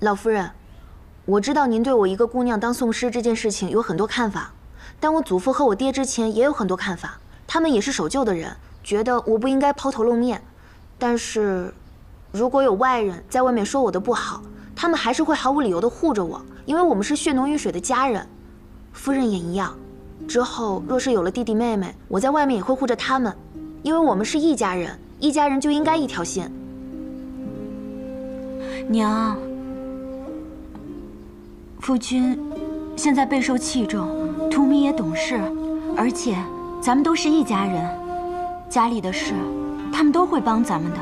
老夫人，我知道您对我一个姑娘当宋师这件事情有很多看法，但我祖父和我爹之前也有很多看法，他们也是守旧的人，觉得我不应该抛头露面。但是，如果有外人在外面说我的不好，他们还是会毫无理由的护着我，因为我们是血浓于水的家人。夫人也一样。之后若是有了弟弟妹妹，我在外面也会护着他们，因为我们是一家人，一家人就应该一条心。娘。夫君现在备受器重，图明也懂事，而且咱们都是一家人，家里的事他们都会帮咱们的。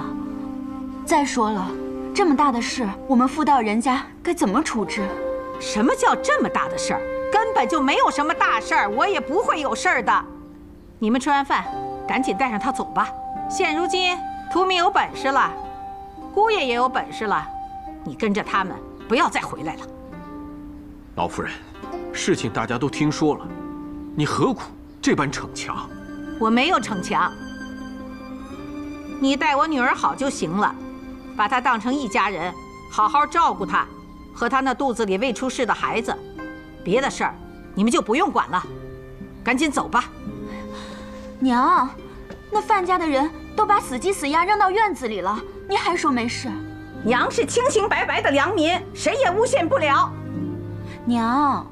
再说了，这么大的事，我们妇道人家该怎么处置？什么叫这么大的事儿？根本就没有什么大事儿，我也不会有事儿的。你们吃完饭，赶紧带上他走吧。现如今图明有本事了，姑爷也有本事了，你跟着他们，不要再回来了。老夫人，事情大家都听说了，你何苦这般逞强？我没有逞强，你待我女儿好就行了，把她当成一家人，好好照顾她和她那肚子里未出世的孩子。别的事儿，你们就不用管了，赶紧走吧。娘，那范家的人都把死鸡死鸭扔到院子里了，你还说没事？娘是清清白白的良民，谁也诬陷不了。娘，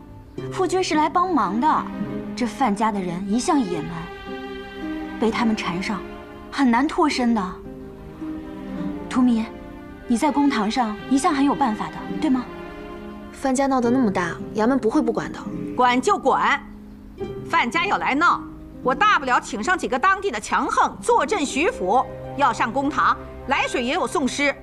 夫君是来帮忙的。这范家的人一向野蛮，被他们缠上，很难脱身的。图明，你在公堂上一向很有办法的，对吗？范家闹得那么大，衙门不会不管的。管就管，范家要来闹，我大不了请上几个当地的强横坐镇徐府。要上公堂，来水也有送师。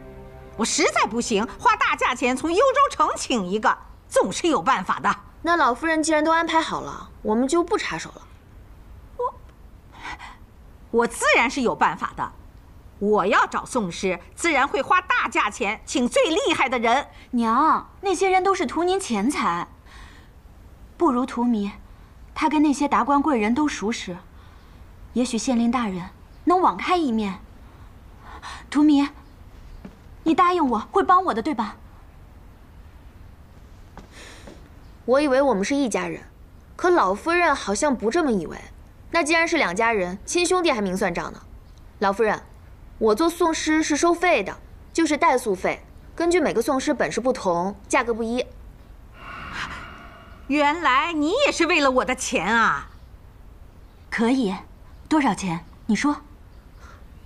我实在不行，花大价钱从幽州城请一个。总是有办法的。那老夫人既然都安排好了，我们就不插手了。我，我自然是有办法的。我要找宋师，自然会花大价钱请最厉害的人。娘，那些人都是图您钱财，不如图弥，他跟那些达官贵人都熟识，也许县令大人能网开一面。图弥，你答应我会帮我的，对吧？我以为我们是一家人，可老夫人好像不这么以为。那既然是两家人，亲兄弟还明算账呢。老夫人，我做讼师是收费的，就是代诉费，根据每个讼师本事不同，价格不一。原来你也是为了我的钱啊？可以，多少钱？你说。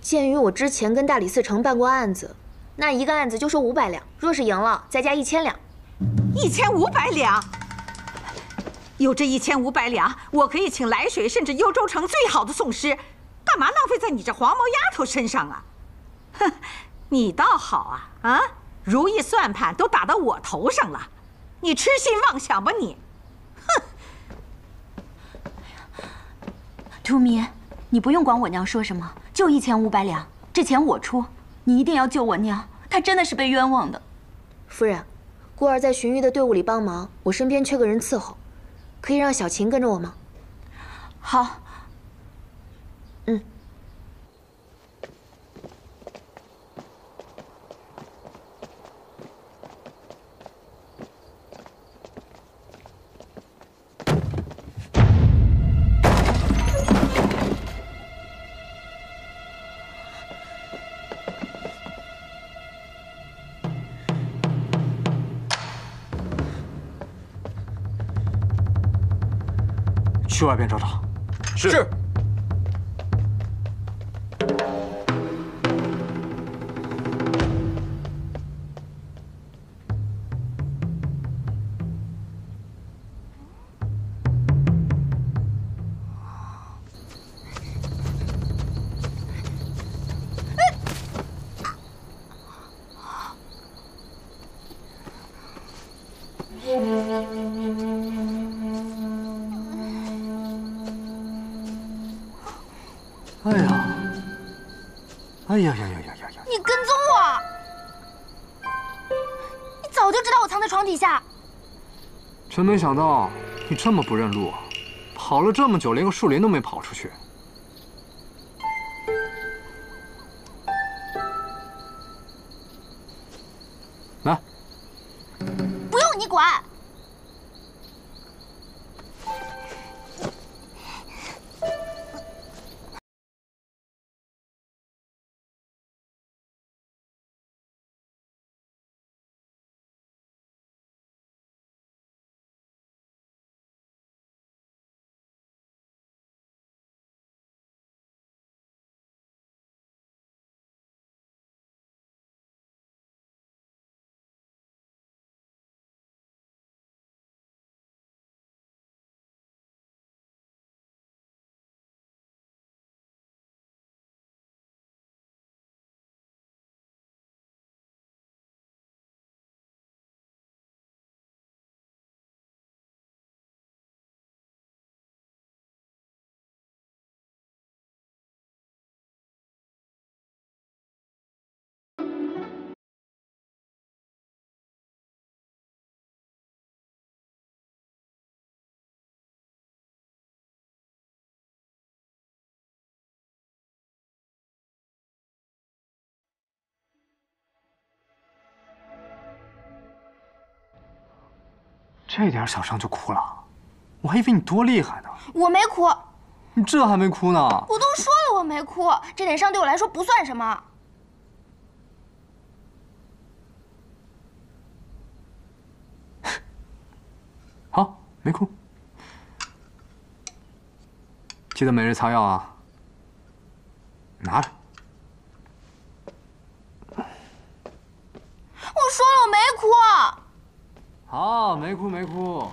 鉴于我之前跟大理寺承办过案子，那一个案子就收五百两，若是赢了，再加一千两。一千五百两。有这一千五百两，我可以请涞水甚至幽州城最好的讼师，干嘛浪费在你这黄毛丫头身上啊？哼，你倒好啊啊！如意算盘都打到我头上了，你痴心妄想吧你！哼！图弥，你不用管我娘说什么，就一千五百两，这钱我出，你一定要救我娘，她真的是被冤枉的。夫人，孤儿在荀彧的队伍里帮忙，我身边缺个人伺候。可以让小琴跟着我吗？好。去外边找找。是。哎呀呀呀呀呀呀！你跟踪我？你早就知道我藏在床底下。真没想到你这么不认路，跑了这么久，连个树林都没跑出去。这点小伤就哭了，我还以为你多厉害呢。我没哭，你这还没哭呢？我都说了我没哭，这点伤对我来说不算什么。好，没哭。记得每日擦药啊。拿着。我说了我没哭。好，没哭没哭。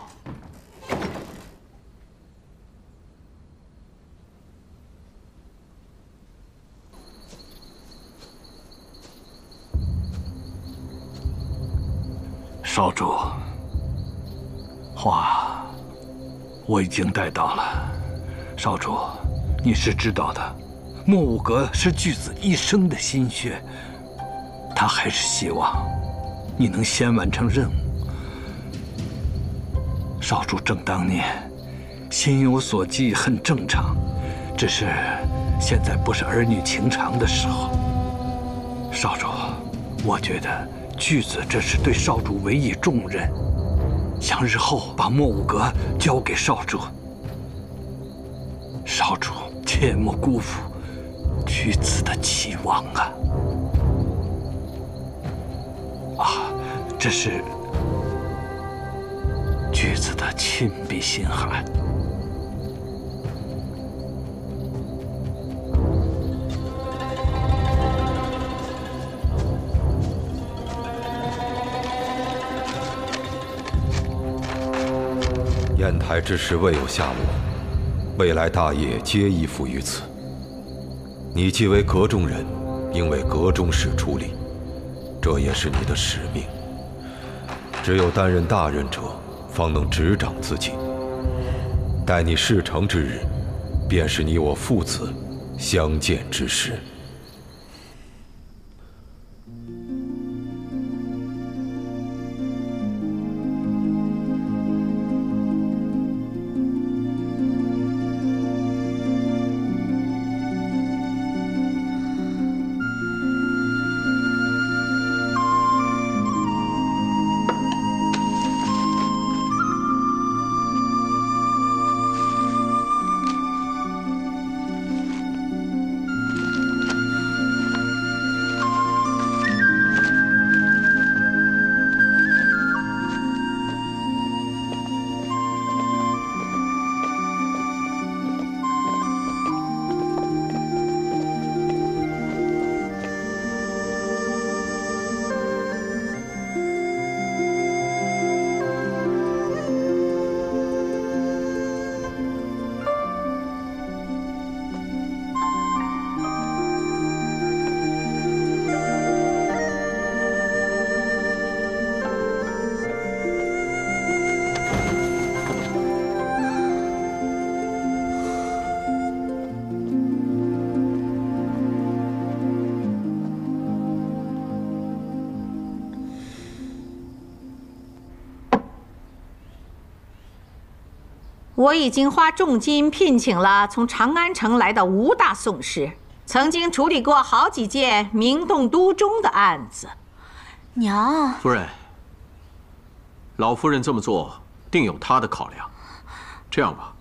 少主，话我已经带到了。少主，你是知道的，莫五阁是巨子一生的心血，他还是希望你能先完成任务。少主正当年，心有所寄很正常，只是现在不是儿女情长的时候。少主，我觉得巨子这是对少主委以重任，想日后把莫武阁交给少主。少主切莫辜负巨子的期望啊！啊，这是。子的亲笔信函。砚台之事未有下落，未来大业皆依附于此。你既为阁中人，应为阁中事出力，这也是你的使命。只有担任大任者。方能执掌自己。待你事成之日，便是你我父子相见之时。已经花重金聘请了从长安城来的吴大讼师，曾经处理过好几件名动都中的案子。娘，夫人，老夫人这么做，定有她的考量。这样吧，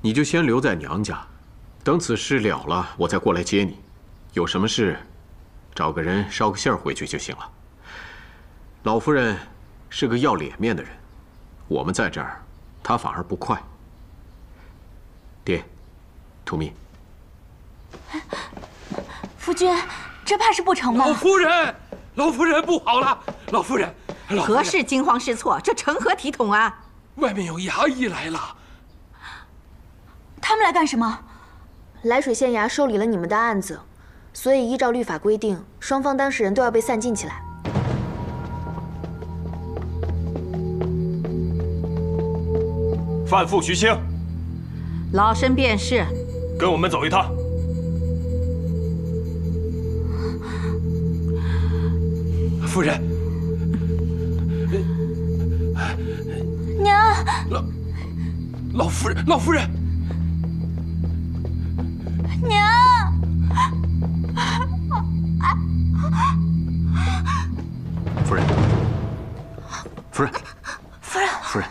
你就先留在娘家，等此事了了，我再过来接你。有什么事，找个人捎个信儿回去就行了。老夫人是个要脸面的人，我们在这儿，她反而不快。爹，图密，夫君，这怕是不成吧？老夫人，老夫人不好了！老夫人，老夫人何事惊慌失措？这成何体统啊！外面有衙役来了。他们来干什么？涞水县衙受理了你们的案子，所以依照律法规定，双方当事人都要被散尽起来。范副徐兴，老身便是。跟我们走一趟。夫人，娘，老老夫人，老夫人，娘，夫人，夫人，夫人，夫人，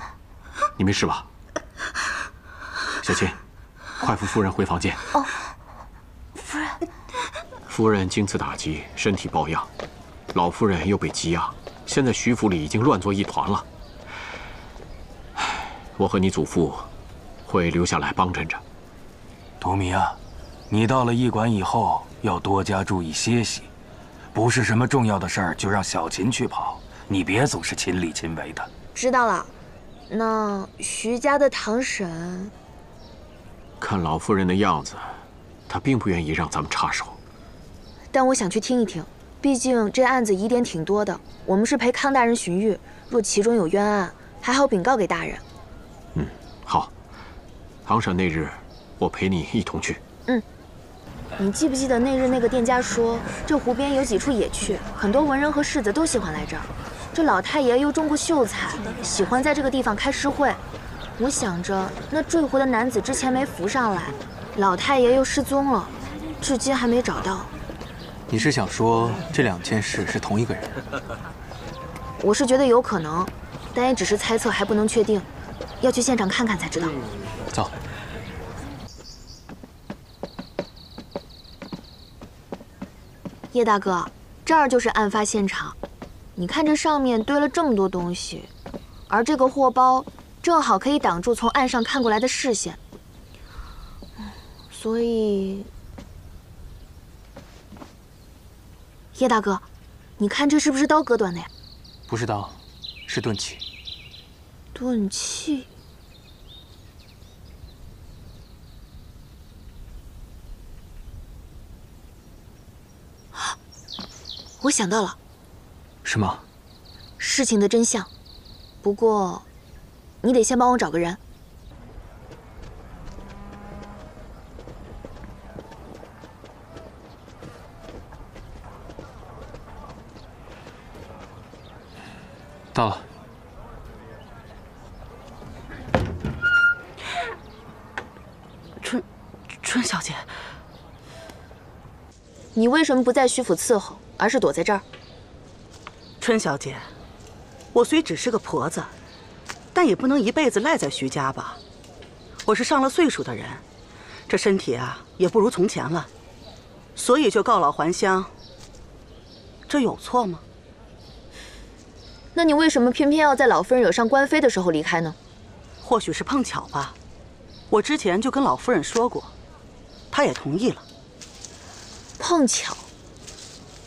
你没事吧？小琴，快扶夫人回房间。哦，夫人，夫人经此打击，身体抱恙，老夫人又被羁押，现在徐府里已经乱作一团了。我和你祖父会留下来帮衬着。图米啊，你到了驿馆以后要多加注意歇息，不是什么重要的事儿就让小琴去跑，你别总是亲力亲为的。知道了。那徐家的堂婶，看老夫人的样子，她并不愿意让咱们插手。但我想去听一听，毕竟这案子疑点挺多的。我们是陪康大人巡狱，若其中有冤案，还好禀告给大人。嗯，好。堂婶那日，我陪你一同去。嗯。你记不记得那日那个店家说，这湖边有几处野趣，很多文人和士子都喜欢来这儿。这老太爷又中过秀才，喜欢在这个地方开诗会。我想着，那坠湖的男子之前没浮上来，老太爷又失踪了，至今还没找到。你是想说这两件事是同一个人？我是觉得有可能，但也只是猜测，还不能确定，要去现场看看才知道。走。叶大哥，这儿就是案发现场。你看这上面堆了这么多东西，而这个货包正好可以挡住从岸上看过来的视线，所以，叶大哥，你看这是不是刀割断的呀？不是刀，是钝器。钝器。我想到了。什么？事情的真相。不过，你得先帮我找个人。到了。春，春小姐，你为什么不在徐府伺候，而是躲在这儿？春小姐，我虽只是个婆子，但也不能一辈子赖在徐家吧。我是上了岁数的人，这身体啊也不如从前了，所以就告老还乡。这有错吗？那你为什么偏偏要在老夫人惹上官非的时候离开呢？或许是碰巧吧。我之前就跟老夫人说过，她也同意了。碰巧？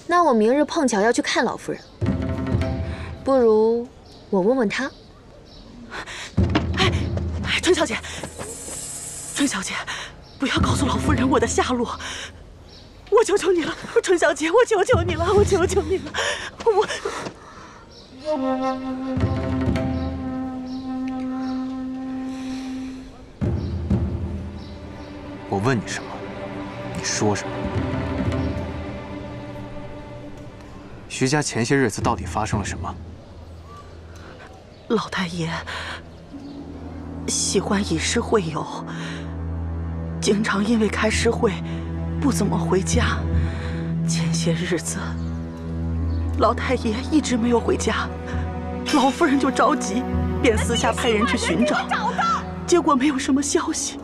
那我明日碰巧要去看老夫人。不如我问问他。哎，春小姐，春小姐，不要告诉老夫人我的下落，我求求你了，春小姐，我求求你了，我求求你了，我。我问你什么，你说什么。徐家前些日子到底发生了什么？老太爷喜欢以诗会友，经常因为开诗会不怎么回家。前些日子，老太爷一直没有回家，老夫人就着急，便私下派人去寻找，结果没有什么消息。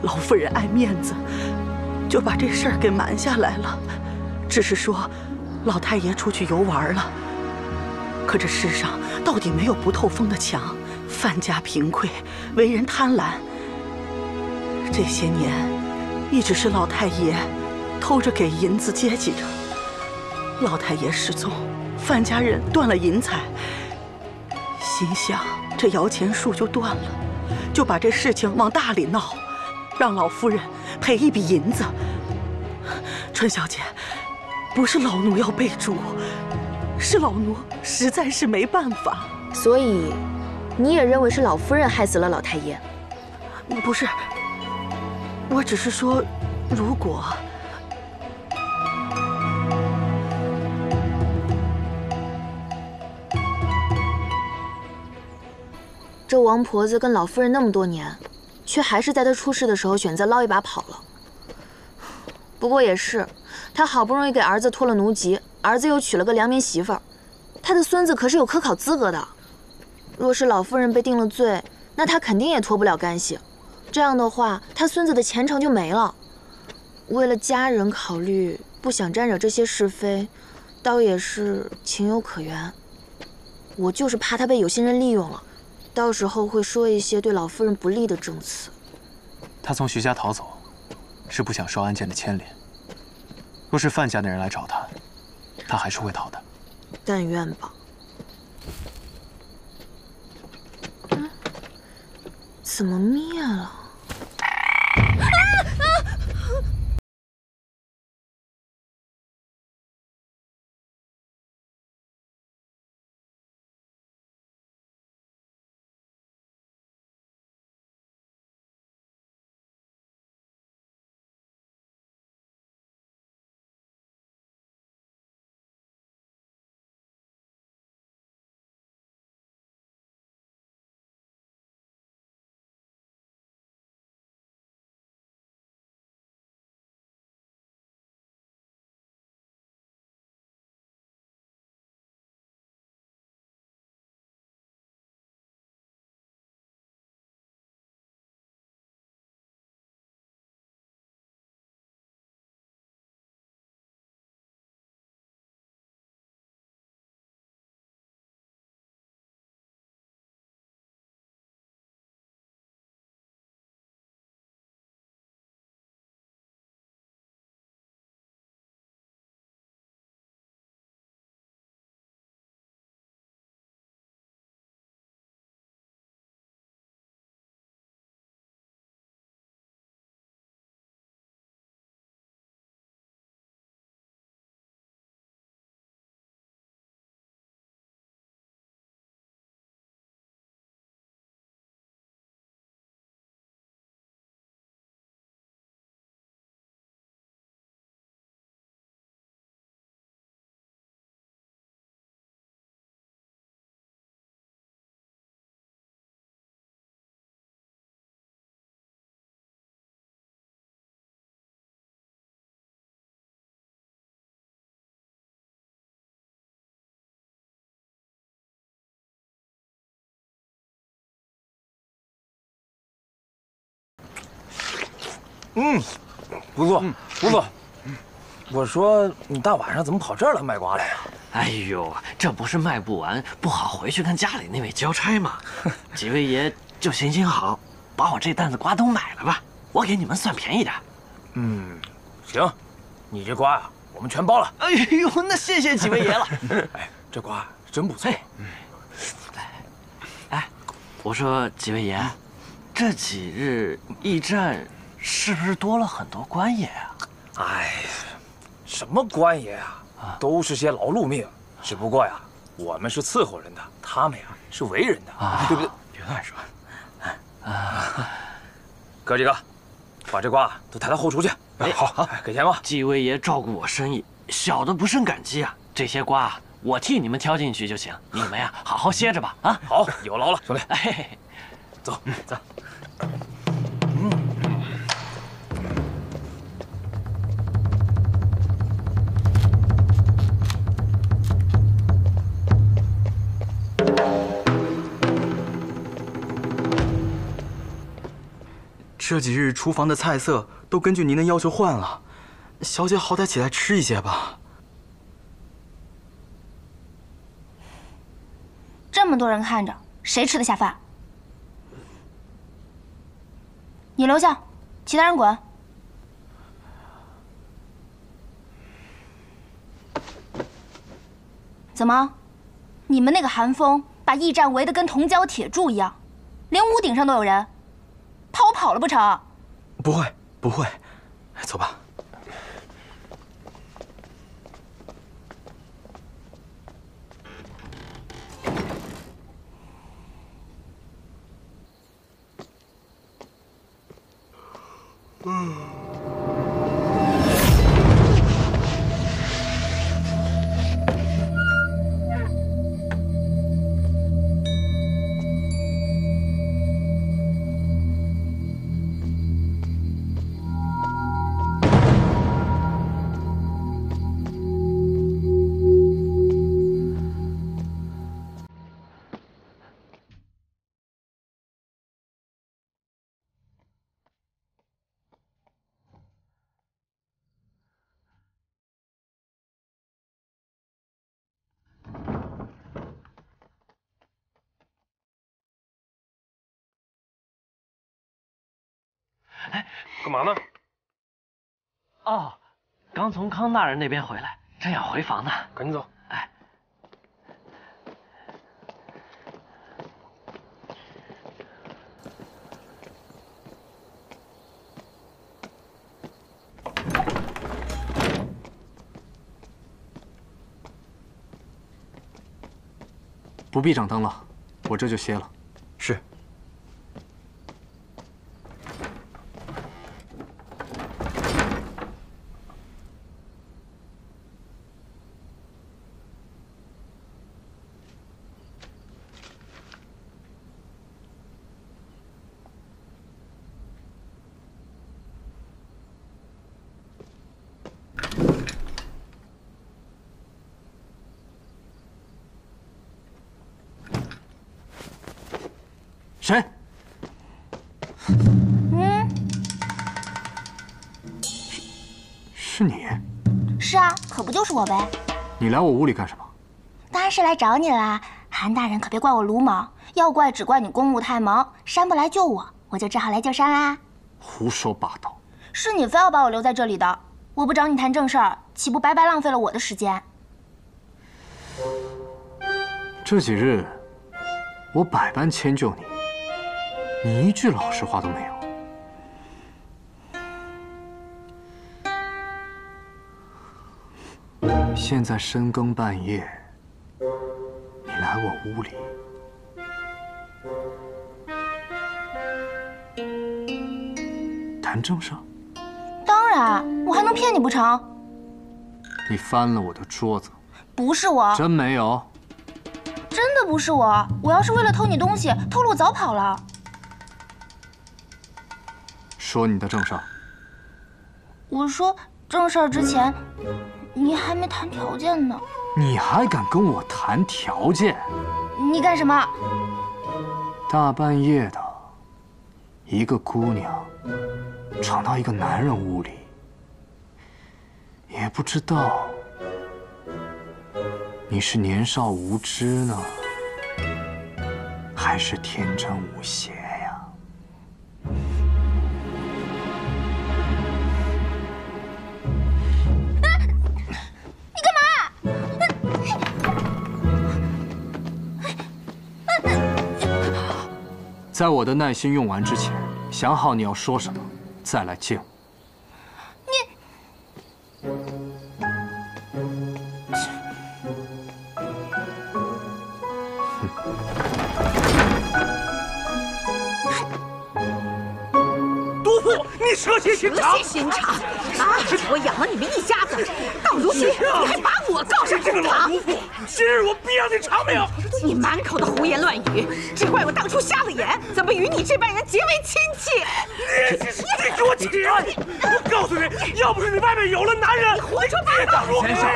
老夫人爱面子，就把这事儿给瞒下来了，只是说老太爷出去游玩了。可这世上到底没有不透风的墙，范家贫困，为人贪婪。这些年，一直是老太爷偷着给银子接济着。老太爷失踪，范家人断了银财，心想这摇钱树就断了，就把这事情往大里闹，让老夫人赔一笔银子。春小姐，不是老奴要被逐，是老奴实在是没办法。所以，你也认为是老夫人害死了老太爷？不是，我只是说，如果……这王婆子跟老夫人那么多年，却还是在她出事的时候选择捞一把跑了。不过也是，她好不容易给儿子脱了奴籍，儿子又娶了个良民媳妇儿，他的孙子可是有科考资格的。若是老夫人被定了罪，那他肯定也脱不了干系。这样的话，他孙子的前程就没了。为了家人考虑，不想沾惹这些是非，倒也是情有可原。我就是怕他被有心人利用了。到时候会说一些对老夫人不利的证词。他从徐家逃走，是不想受案件的牵连。若是范家的人来找他，他还是会逃的。但愿吧。嗯？怎么灭了？嗯，不错，不错。我说你大晚上怎么跑这儿来卖瓜来呀？哎呦，这不是卖不完，不好回去跟家里那位交差吗？几位爷就行行好，把我这担子瓜都买了吧，我给你们算便宜点。嗯，行，你这瓜啊，我们全包了。哎呦，那谢谢几位爷了。哎，这瓜真不错。哎，我说几位爷，这几日驿站。是不是多了很多官爷啊？哎，什么官爷啊，都是些劳碌命。只不过呀，我们是伺候人的，他们呀是为人的，对不对？别乱说。啊，哥几个，把这瓜都抬到后厨去。哎，好，给钱吧。几位爷照顾我生意，小的不胜感激啊。这些瓜我替你们挑进去就行，你们呀好好歇着吧。啊，好，有劳了，兄弟。哎，走，走。这几日厨房的菜色都根据您的要求换了，小姐好歹起来吃一些吧。这么多人看着，谁吃得下饭？你留下，其他人滚。怎么？你们那个寒风把驿站围得跟铜胶铁柱一样，连屋顶上都有人，怕我跑了不成？不会，不会，走吧。嗯。哎，干嘛呢？哦，刚从康大人那边回来，正要回房呢。赶紧走。哎。不必掌灯了，我这就歇了。我呗。你来我屋里干什么？当然是来找你啦。韩大人可别怪我鲁莽，要怪只怪你公务太忙，山不来救我，我就只好来救山啦。胡说八道！是你非要把我留在这里的，我不找你谈正事儿，岂不白白浪费了我的时间？这几日，我百般迁就你。你一句老实话都没有。现在深更半夜，你来我屋里谈正事？当然，我还能骗你不成？你翻了我的桌子？不是我，真没有。真的不是我，我要是为了偷你东西，偷了我早跑了。说你的正事。我说正事儿之前，你还没谈条件呢。你还敢跟我谈条件？你干什么？大半夜的，一个姑娘闯到一个男人屋里，也不知道你是年少无知呢，还是天真无邪。在我的耐心用完之前，想好你要说什么，再来见我。蛇蝎心肠，蛇蝎心肠啊！我养了你们一家子，到如今你还把我告上公堂！今日我必让你偿命！你满口的胡言乱语，只怪我当初瞎了眼，怎么与你这般人结为亲戚？你你给我起来！我告诉你，要不是你外面有了男人，你胡说八道！先生，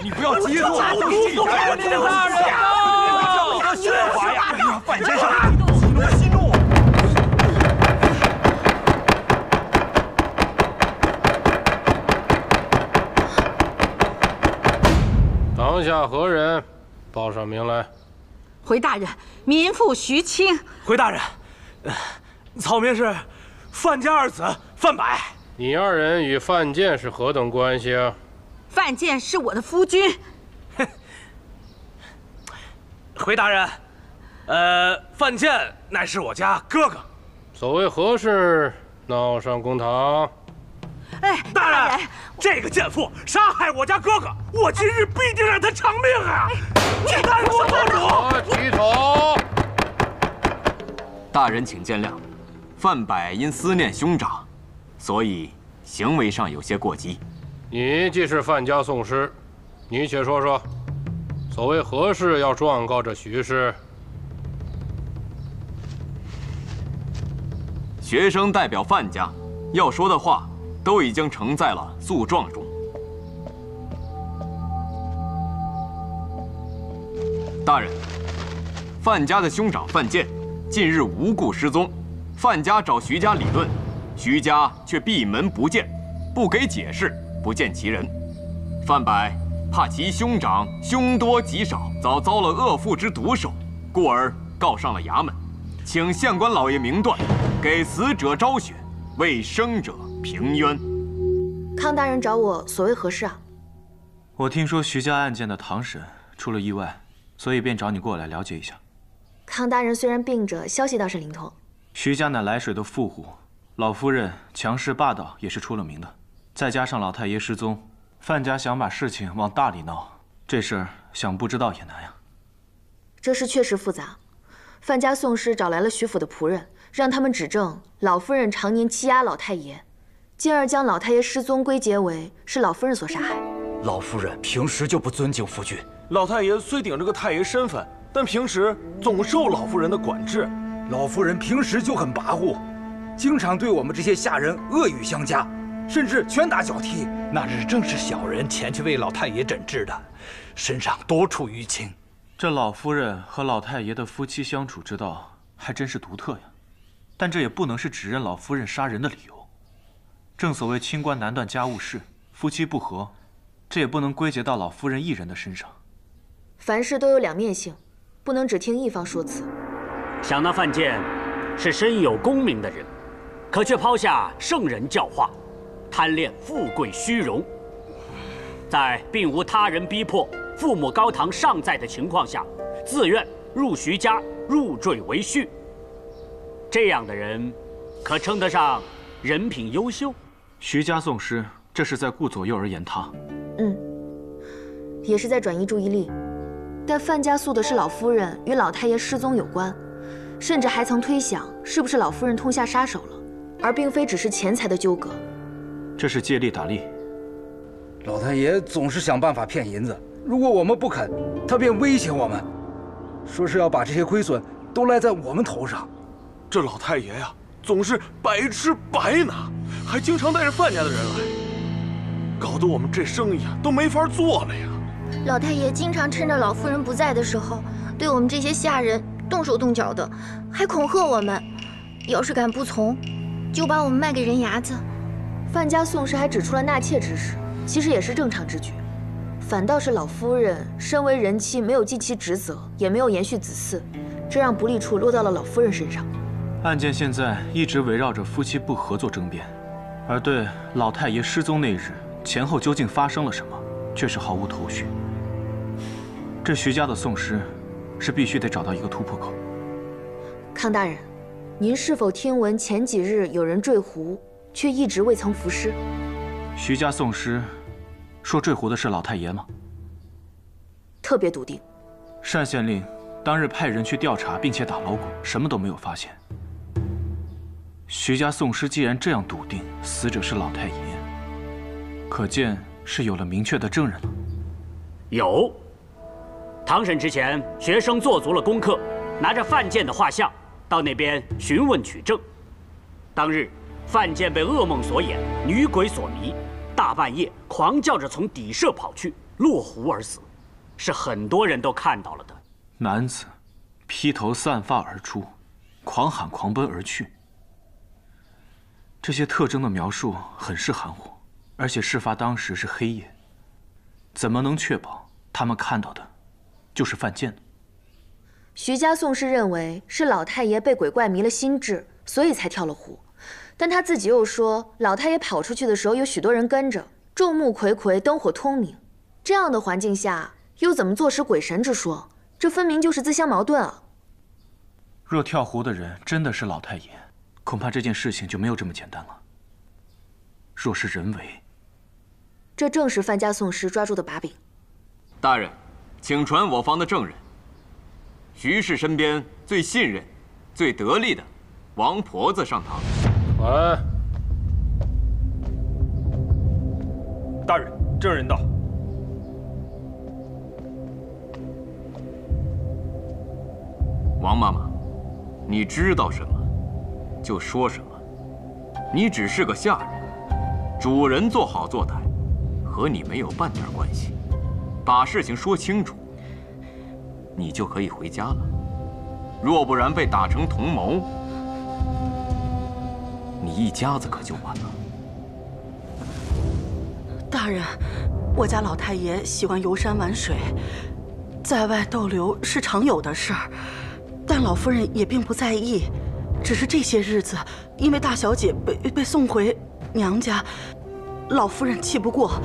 你不要激动，我不是你大人啊！你的！范先生，息怒，息怒！当下何人？报上名来。回大人，民妇徐青。回大人，草民是范家二子范柏。你二人与范建是何等关系啊？范建是我的夫君。回大人，呃，范建乃是我家哥哥。所谓何事？闹上公堂。哎，大人，这个贱妇杀害我家哥哥，我今日必定让她偿命啊！你带我做主。举手。大人请见谅，范柏因思念兄长，所以行为上有些过激。你既是范家宋师，你且说说，所谓何事要状告这徐氏？学生代表范家，要说的话都已经呈在了诉状中。大人，范家的兄长范建近日无故失踪，范家找徐家理论，徐家却闭门不见，不给解释，不见其人。范柏怕其兄长凶多吉少，早遭了恶妇之毒手，故而告上了衙门，请县官老爷明断。给死者昭雪，为生者平冤。康大人找我，所谓何事啊？我听说徐家案件的堂审出了意外，所以便找你过来了解一下。康大人虽然病着，消息倒是灵通。徐家乃来水的富户，老夫人强势霸道，也是出了名的。再加上老太爷失踪，范家想把事情往大里闹，这事儿想不知道也难呀。这事确实复杂。范家宋师找来了徐府的仆人。让他们指证老夫人常年欺压老太爷，进而将老太爷失踪归结为是老夫人所杀害。老夫人平时就不尊敬夫君，老太爷虽顶着个太爷身份，但平时总受老夫人的管制。老夫人平时就很跋扈，经常对我们这些下人恶语相加，甚至拳打脚踢。那日正是小人前去为老太爷诊治的，身上多处淤青。这老夫人和老太爷的夫妻相处之道还真是独特呀。但这也不能是指认老夫人杀人的理由。正所谓清官难断家务事，夫妻不和，这也不能归结到老夫人一人的身上。凡事都有两面性，不能只听一方说辞。想那范建是身有功名的人，可却抛下圣人教化，贪恋富贵虚荣，在并无他人逼迫、父母高堂尚在的情况下，自愿入徐家入赘为婿。这样的人，可称得上人品优秀。徐家宋师，这是在顾左右而言他。嗯，也是在转移注意力。但范家诉的是老夫人与老太爷失踪有关，甚至还曾推想是不是老夫人痛下杀手了，而并非只是钱财的纠葛。这是借力打力。老太爷总是想办法骗银子，如果我们不肯，他便威胁我们，说是要把这些亏损都赖在我们头上。这老太爷呀，总是白吃白拿，还经常带着范家的人来，搞得我们这生意啊都没法做了呀。老太爷经常趁着老夫人不在的时候，对我们这些下人动手动脚的，还恐吓我们，要是敢不从，就把我们卖给人牙子。范家宋氏还指出了纳妾之事，其实也是正常之举，反倒是老夫人身为人妻，没有尽其职责，也没有延续子嗣，这让不利处落到了老夫人身上。案件现在一直围绕着夫妻不和做争辩，而对老太爷失踪那日前后究竟发生了什么，却是毫无头绪。这徐家的讼师，是必须得找到一个突破口。康大人，您是否听闻前几日有人坠湖，却一直未曾浮尸？徐家宋师说坠湖的是老太爷吗？特别笃定。单县令当日派人去调查，并且打捞过，什么都没有发现。徐家宋师既然这样笃定死者是老太爷，可见是有了明确的证人了。有。堂审之前，学生做足了功课，拿着范建的画像到那边询问取证。当日，范建被噩梦所掩，女鬼所迷，大半夜狂叫着从底舍跑去，落湖而死，是很多人都看到了的。男子披头散发而出，狂喊狂奔而去。这些特征的描述很是含糊，而且事发当时是黑夜，怎么能确保他们看到的，就是范建。徐家宋氏认为是老太爷被鬼怪迷了心智，所以才跳了湖。但他自己又说，老太爷跑出去的时候有许多人跟着，众目睽睽，灯火通明。这样的环境下，又怎么坐实鬼神之说？这分明就是自相矛盾啊！若跳湖的人真的是老太爷，恐怕这件事情就没有这么简单了。若是人为，这正是范家宋氏抓住的把柄。大人，请传我方的证人。徐氏身边最信任、最得力的王婆子上堂。传。大人，证人到。王妈妈，你知道什么，就说什么。你只是个下人，主人做好做歹，和你没有半点关系。把事情说清楚，你就可以回家了。若不然被打成同谋，你一家子可就完了。大人，我家老太爷喜欢游山玩水，在外逗留是常有的事儿。但老夫人也并不在意，只是这些日子，因为大小姐被被送回娘家，老夫人气不过，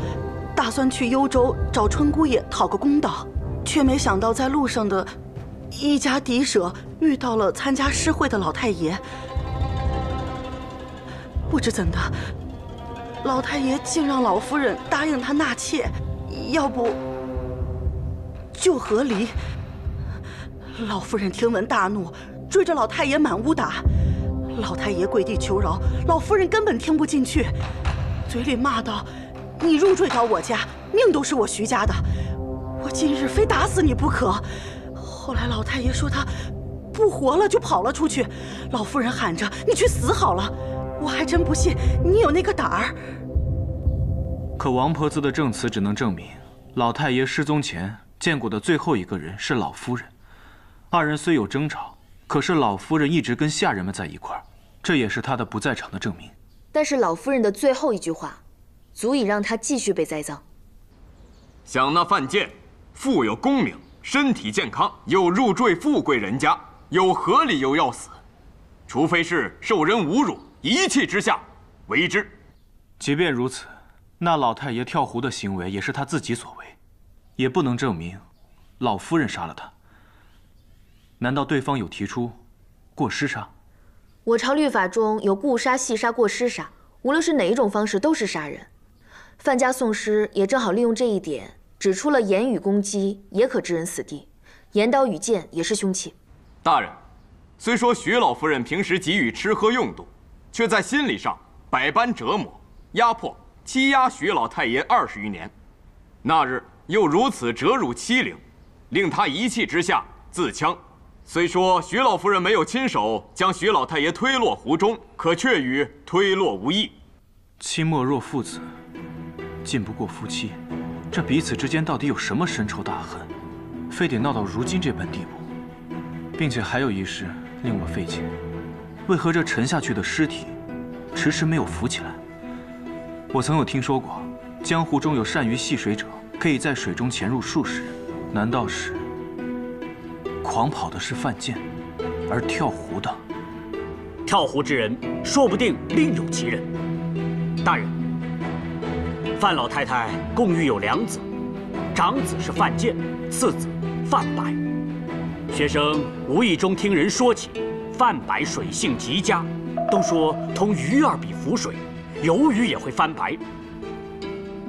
打算去幽州找春姑爷讨个公道，却没想到在路上的一家敌舍遇到了参加诗会的老太爷。不知怎的，老太爷竟让老夫人答应他纳妾，要不就和离。老夫人听闻大怒，追着老太爷满屋打。老太爷跪地求饶，老夫人根本听不进去，嘴里骂道：“你入赘到我家，命都是我徐家的，我今日非打死你不可。”后来老太爷说他不活了，就跑了出去。老夫人喊着：“你去死好了！”我还真不信你有那个胆儿。可王婆子的证词只能证明，老太爷失踪前见过的最后一个人是老夫人。二人虽有争吵，可是老夫人一直跟下人们在一块儿，这也是她的不在场的证明。但是老夫人的最后一句话，足以让她继续被栽赃。想那范建，富有功名，身体健康，又入赘富贵人家，有何理由要死？除非是受人侮辱，一气之下为之。即便如此，那老太爷跳湖的行为也是他自己所为，也不能证明老夫人杀了他。难道对方有提出过失杀？我朝律法中有故杀、细杀、过失杀，无论是哪一种方式都是杀人。范家宋师也正好利用这一点，指出了言语攻击也可致人死地，言刀与剑也是凶器。大人，虽说徐老夫人平时给予吃喝用度，却在心理上百般折磨、压迫、欺压徐老太爷二十余年，那日又如此折辱欺凌，令他一气之下自戕。虽说徐老夫人没有亲手将徐老太爷推落湖中，可却与推落无异。妻莫若父子，近不过夫妻，这彼此之间到底有什么深仇大恨，非得闹到如今这般地步？并且还有一事令我费解：为何这沉下去的尸体迟迟没有浮起来？我曾有听说过，江湖中有善于戏水者，可以在水中潜入数十。难道是？狂跑的是范建，而跳湖的，跳湖之人说不定另有其人。大人，范老太太共育有两子，长子是范建，次子范白。学生无意中听人说起，范白水性极佳，都说同鱼儿比浮水，游鱼也会翻白。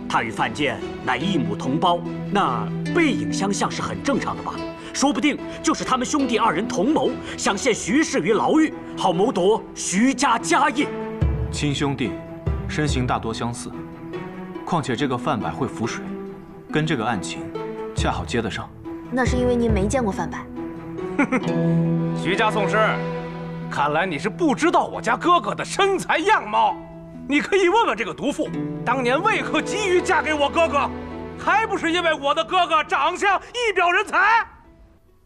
他与范建乃一母同胞，那背影相像是很正常的吧？说不定就是他们兄弟二人同谋，想陷徐氏于牢狱，好谋夺徐家家业。亲兄弟，身形大多相似，况且这个范柏会浮水，跟这个案情恰好接得上。那是因为您没见过范柏。徐家宋师，看来你是不知道我家哥哥的身材样貌。你可以问问这个毒妇，当年为何急于嫁给我哥哥，还不是因为我的哥哥长相一表人才？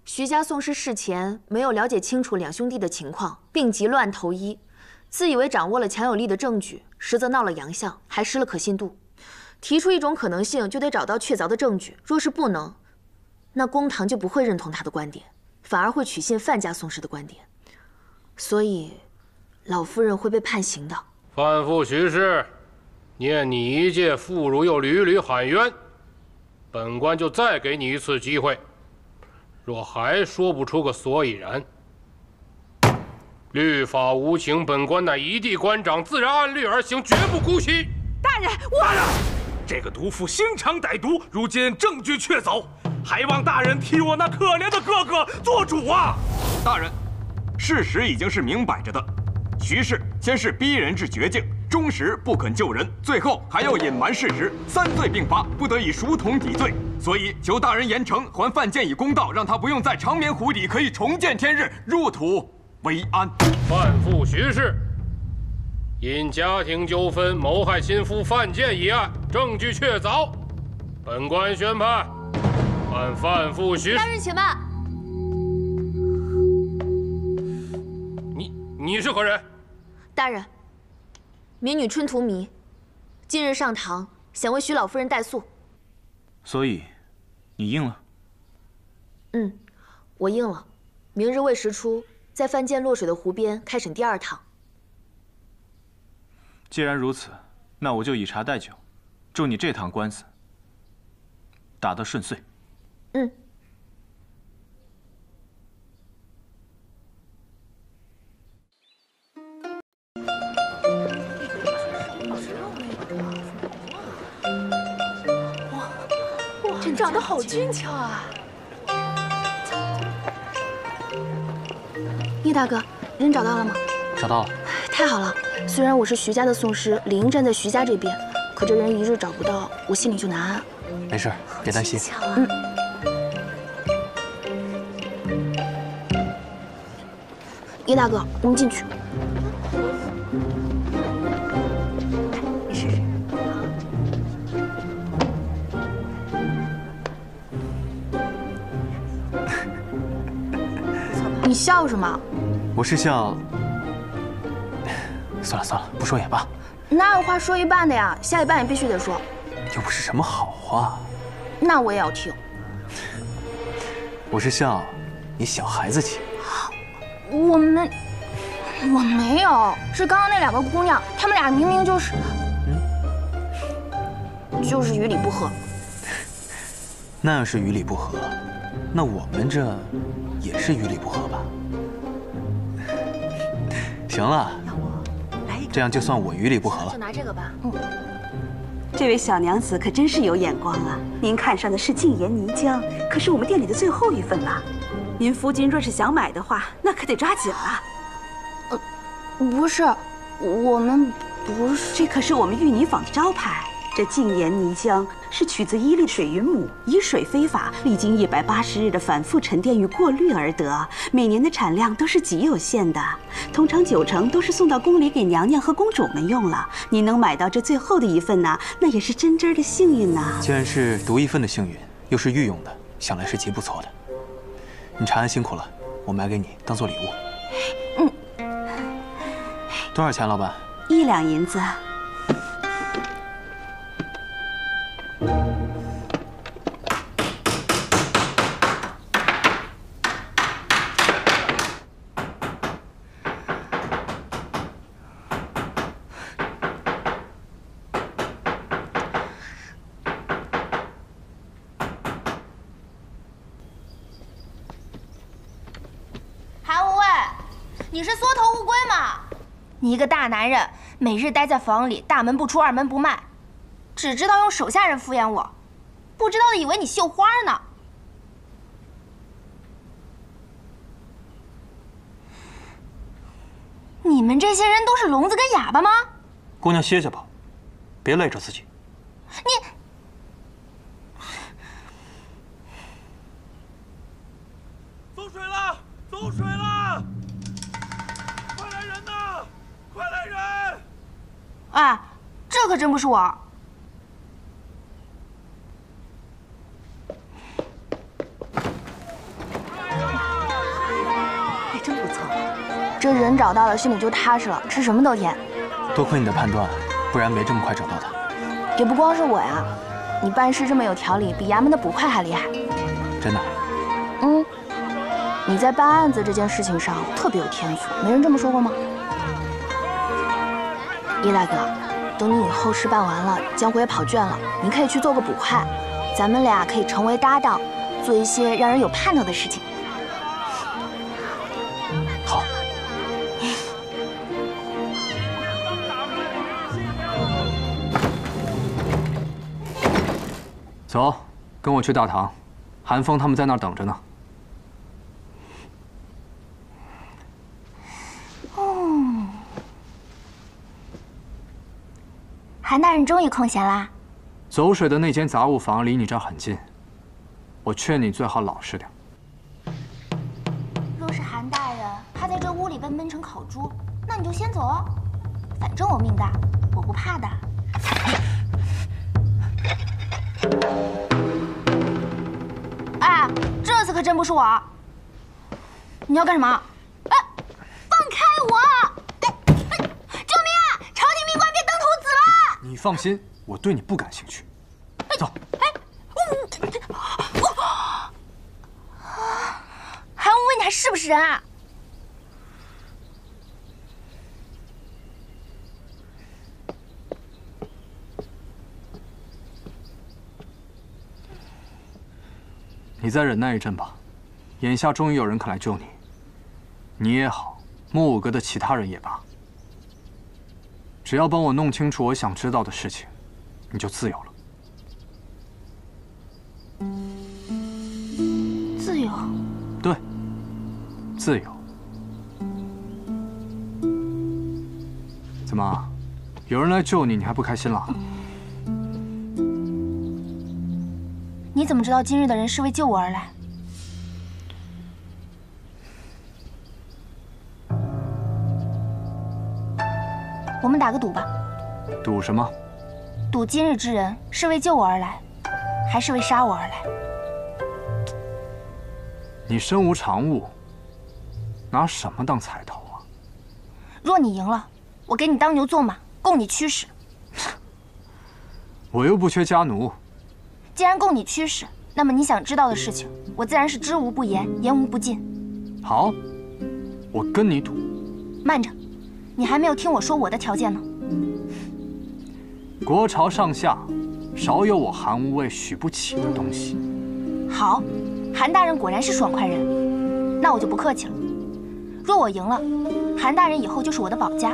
徐家宋氏事前没有了解清楚两兄弟的情况，病急乱投医，自以为掌握了强有力的证据，实则闹了洋相，还失了可信度。提出一种可能性，就得找到确凿的证据，若是不能，那公堂就不会认同他的观点，反而会取信范家宋氏的观点，所以老夫人会被判刑的。范副徐氏，念你一介妇孺又屡屡喊冤，本官就再给你一次机会。若还说不出个所以然，律法无情，本官乃一地官长，自然按律而行，绝不姑息。大人，我这个毒妇心肠歹毒，如今证据确凿，还望大人替我那可怜的哥哥做主啊！大人，事实已经是明摆着的，徐氏先是逼人至绝境，终时不肯救人，最后还要隐瞒事实，三罪并罚，不得以赎同抵罪。所以求大人严惩，还范建以公道，让他不用在长眠湖底，可以重见天日，入土为安。范副徐氏因家庭纠纷谋害亲夫范建一案，证据确凿，本官宣判判范副徐。大人且慢。你你是何人？大人，民女春荼蘼，今日上堂，想为徐老夫人代诉。所以，你应了。嗯，我应了。明日未时出，在范建落水的湖边开审第二堂。既然如此，那我就以茶代酒，祝你这趟官司打得顺遂。嗯。长得好俊俏啊！叶大哥，人找到了吗？找到了。太好了！虽然我是徐家的宋师，理应站在徐家这边，可这人一日找不到，我心里就难安。没事，别担心。嗯。叶大哥，我们进去。笑什么？我是笑。算了算了，不说也罢。哪有话说一半的呀？下一半也必须得说。又不是什么好话。那我也要听。我是笑你小孩子气。我们，我没有，是刚刚那两个姑娘，她们俩明明就是，就是于理不合。那要是于理不合，那我们这也是于理不合吧？行了。这样就算我于理不合了。就拿这个吧。嗯，这位小娘子可真是有眼光啊！您看上的是净颜泥浆，可是我们店里的最后一份了。您夫君若是想买的话，那可得抓紧了。呃，不是，我们不是，这可是我们玉泥坊的招牌。这净颜泥浆是取自伊利水云母，以水非法，历经一百八十日的反复沉淀与过滤而得，每年的产量都是极有限的，通常九成都是送到宫里给娘娘和公主们用了。你能买到这最后的一份呢，那也是真真的幸运呐。既然是独一份的幸运，又是御用的，想来是极不错的。你长安辛苦了，我买给你当做礼物。嗯，多少钱，老板？一两银子。韩无畏你是缩头乌龟吗？你一个大男人，每日待在房里，大门不出二门不迈，只知道用手下人敷衍我，不知道的以为你绣花呢。你们这些人都是聋子跟哑巴吗？姑娘歇歇吧，别累着自己。你。走水了，走水了！快来人呐！快来人！哎，这可真不是我。这人找到了，心里就踏实了，吃什么都甜。多亏你的判断，不然没这么快找到他。也不光是我呀，你办事这么有条理，比衙门的捕快还厉害。真的？嗯，你在办案子这件事情上特别有天赋，没人这么说过吗？叶大哥，等你以后事办完了，江湖也跑倦了，你可以去做个捕快，咱们俩可以成为搭档，做一些让人有盼头的事情。走，跟我去大堂，韩风他们在那儿等着呢。哦，韩大人终于空闲啦。走水的那间杂物房离你这儿很近，我劝你最好老实点。若是韩大人怕在这屋里被闷成烤猪，那你就先走哦。反正我命大，我不怕的。哎，这次可真不是我。你要干什么？哎，放开我！救命啊！朝廷命官变登徒子了！你放心，我对你不感兴趣。走。哎，我还问问你还是不是人啊？你再忍耐一阵吧，眼下终于有人肯来救你。你也好，木五阁的其他人也罢，只要帮我弄清楚我想知道的事情，你就自由了。自由？对，自由。怎么，有人来救你，你还不开心了？你怎么知道今日的人是为救我而来？我们打个赌吧。赌什么？赌今日之人是为救我而来，还是为杀我而来？你身无长物，拿什么当彩头啊？若你赢了，我给你当牛做马，供你驱使。我又不缺家奴。既然供你驱使，那么你想知道的事情，我自然是知无不言，言无不尽。好，我跟你赌。慢着，你还没有听我说我的条件呢。国朝上下，少有我韩无畏许不起的东西。好，韩大人果然是爽快人，那我就不客气了。若我赢了，韩大人以后就是我的保家；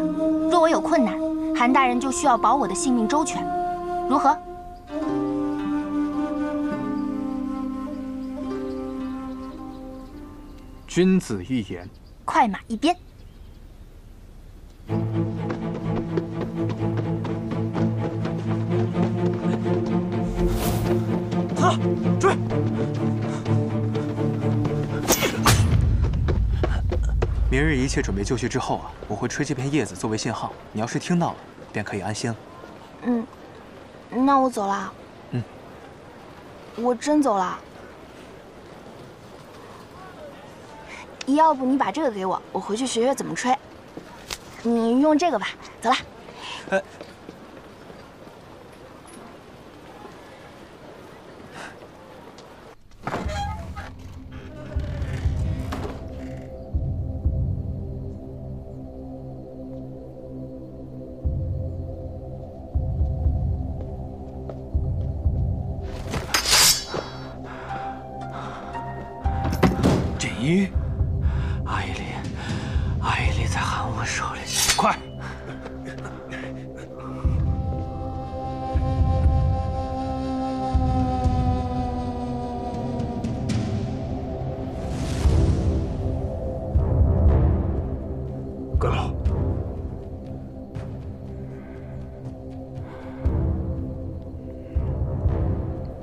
若我有困难，韩大人就需要保我的性命周全，如何？君子一言，快马一鞭。他追！明日一切准备就绪之后啊，我会吹这片叶子作为信号。你要是听到了，便可以安心了。嗯，那我走了。嗯，我真走了。要不你把这个给我，我回去学学怎么吹。你用这个吧，走了。哎，锦衣。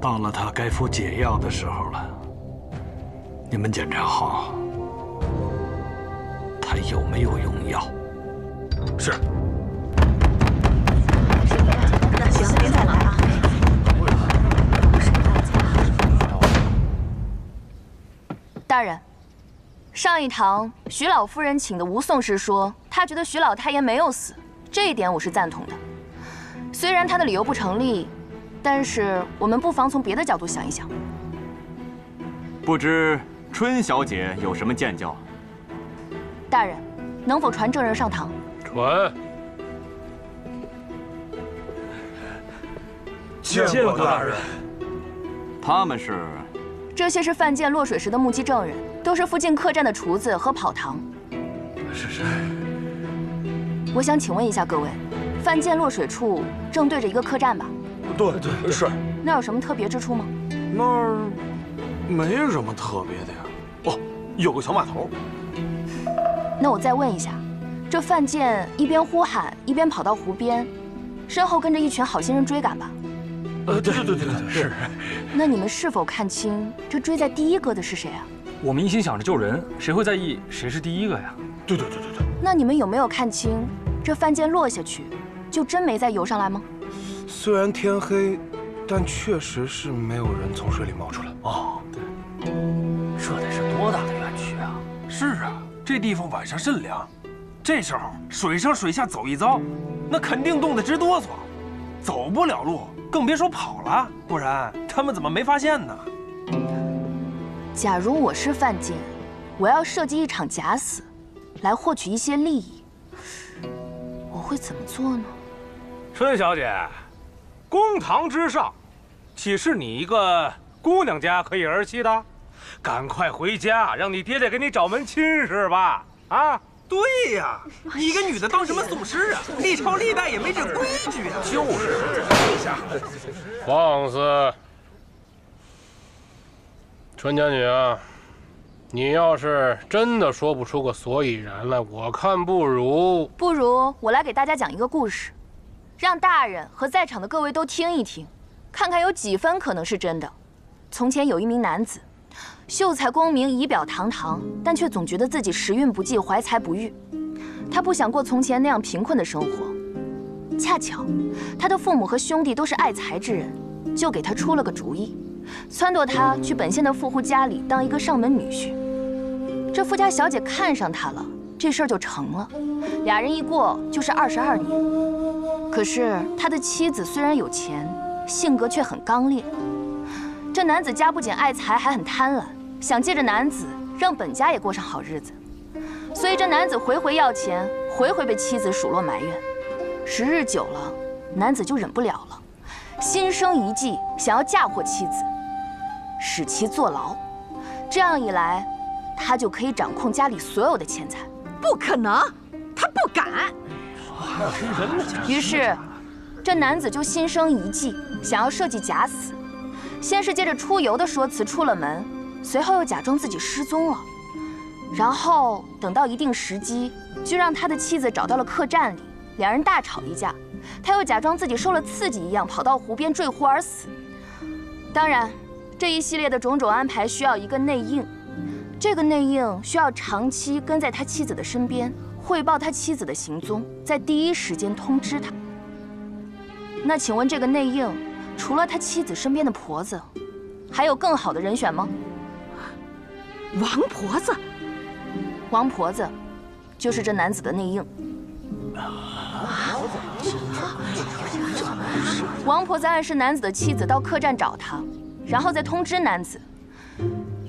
到了他该服解药的时候了，你们检查好。他有没有用药？是。那行，您再来啊。大人，上一堂徐老夫人请的吴宋师说，他觉得徐老太爷没有死，这一点我是赞同的。虽然他的理由不成立，但是我们不妨从别的角度想一想。不知春小姐有什么见教？大人，能否传证人上堂？传。见过大人。他们是？这些是范建落水时的目击证人，都是附近客栈的厨子和跑堂。是是。我想请问一下各位，范建落水处正对着一个客栈吧？对对是。那有什么特别之处吗？那儿没什么特别的呀。哦，有个小码头。那我再问一下，这范建一边呼喊一边跑到湖边，身后跟着一群好心人追赶吧？呃，对对对对对，是。那你们是否看清这追在第一个的是谁啊？我们一心想着救人，谁会在意谁是第一个呀？对对对对对。那你们有没有看清这范建落下去，就真没再游上来吗？虽然天黑，但确实是没有人从水里冒出来。哦，对。这得是多大的冤屈啊！是啊，这地方晚上甚凉，这时候水上水下走一遭，那肯定冻得直哆嗦，走不了路。更别说跑了，不然他们怎么没发现呢？假如我是范建，我要设计一场假死，来获取一些利益，我会怎么做呢？春小姐，公堂之上，岂是你一个姑娘家可以儿戏的？赶快回家，让你爹爹给你找门亲事吧！啊！对呀，你一个女的当什么宗师啊？历朝历代也没这规矩啊！就是，放肆！春家女啊，你要是真的说不出个所以然来，我看不如不如我来给大家讲一个故事，让大人和在场的各位都听一听，看看有几分可能是真的。从前有一名男子。秀才功名，仪表堂堂，但却总觉得自己时运不济，怀才不遇。他不想过从前那样贫困的生活。恰巧，他的父母和兄弟都是爱财之人，就给他出了个主意，撺掇他去本县的富户家里当一个上门女婿。这富家小姐看上他了，这事儿就成了。俩人一过就是二十二年。可是他的妻子虽然有钱，性格却很刚烈。这男子家不仅爱财，还很贪婪。想借着男子让本家也过上好日子，所以这男子回回要钱，回回被妻子数落埋怨。时日久了，男子就忍不了了，心生一计，想要嫁祸妻子，使其坐牢。这样一来，他就可以掌控家里所有的钱财。不可能，他不敢。于是，这男子就心生一计，想要设计假死，先是借着出游的说辞出了门。随后又假装自己失踪了，然后等到一定时机，就让他的妻子找到了客栈里，两人大吵一架，他又假装自己受了刺激一样，跑到湖边坠湖而死。当然，这一系列的种种安排需要一个内应，这个内应需要长期跟在他妻子的身边，汇报他妻子的行踪，在第一时间通知他。那请问这个内应，除了他妻子身边的婆子，还有更好的人选吗？王婆子，王婆子，就是这男子的内应。王婆子暗示男子的妻子到客栈找他，然后再通知男子。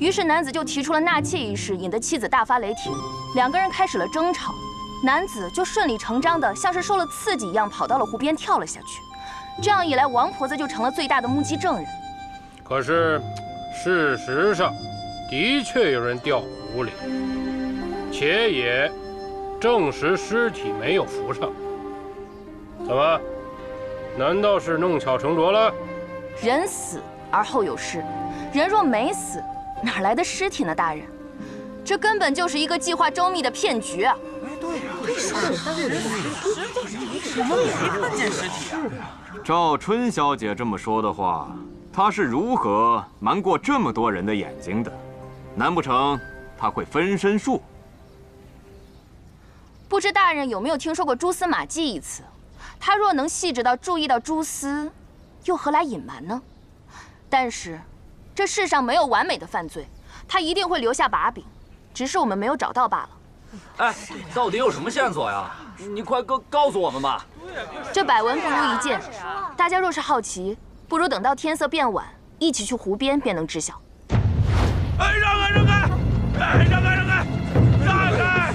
于是男子就提出了纳妾一事，引得妻子大发雷霆，两个人开始了争吵。男子就顺理成章的像是受了刺激一样，跑到了湖边跳了下去。这样一来，王婆子就成了最大的目击证人。可是，事实上。的确有人掉湖里，且也证实尸体没有浮上。怎么？难道是弄巧成拙了？人死而后有尸，人若没死，哪来的尸体呢？大人，这根本就是一个计划周密的骗局！哎，对呀，什么我们没看见尸体啊？照春小姐这么说的话，她是如何瞒过这么多人的眼睛的？难不成她会分身术？不知大人有没有听说过蛛丝马迹一词？他若能细致到注意到蛛丝，又何来隐瞒呢？但是，这世上没有完美的犯罪，他一定会留下把柄，只是我们没有找到罢了。哎，到底有什么线索呀？你快告告诉我们吧。这百闻不如一见，大家若是好奇，不如等到天色变晚，一起去湖边便能知晓。哎，让开让开！哎，让开让开！让开！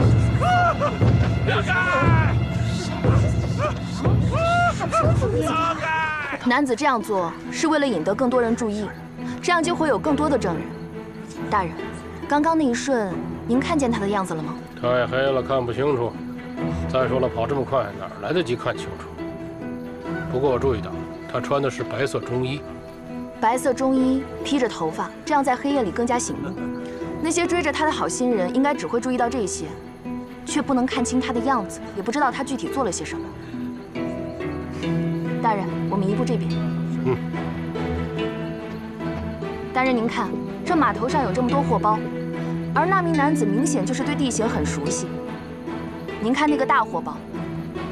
让开！让开！男子这样做是为了引得更多人注意，这样就会有更多的证人。大人，刚刚那一瞬，您看见他的样子了吗？太黑了，看不清楚。再说了，跑这么快，哪来得及看清楚？不过我注意到，他穿的是白色中衣。白色中衣，披着头发，这样在黑夜里更加醒目。那些追着他的好心人，应该只会注意到这些，却不能看清他的样子，也不知道他具体做了些什么。大人，我们移步这边。嗯。大人，您看，这码头上有这么多货包，而那名男子明显就是对地形很熟悉。您看那个大货包，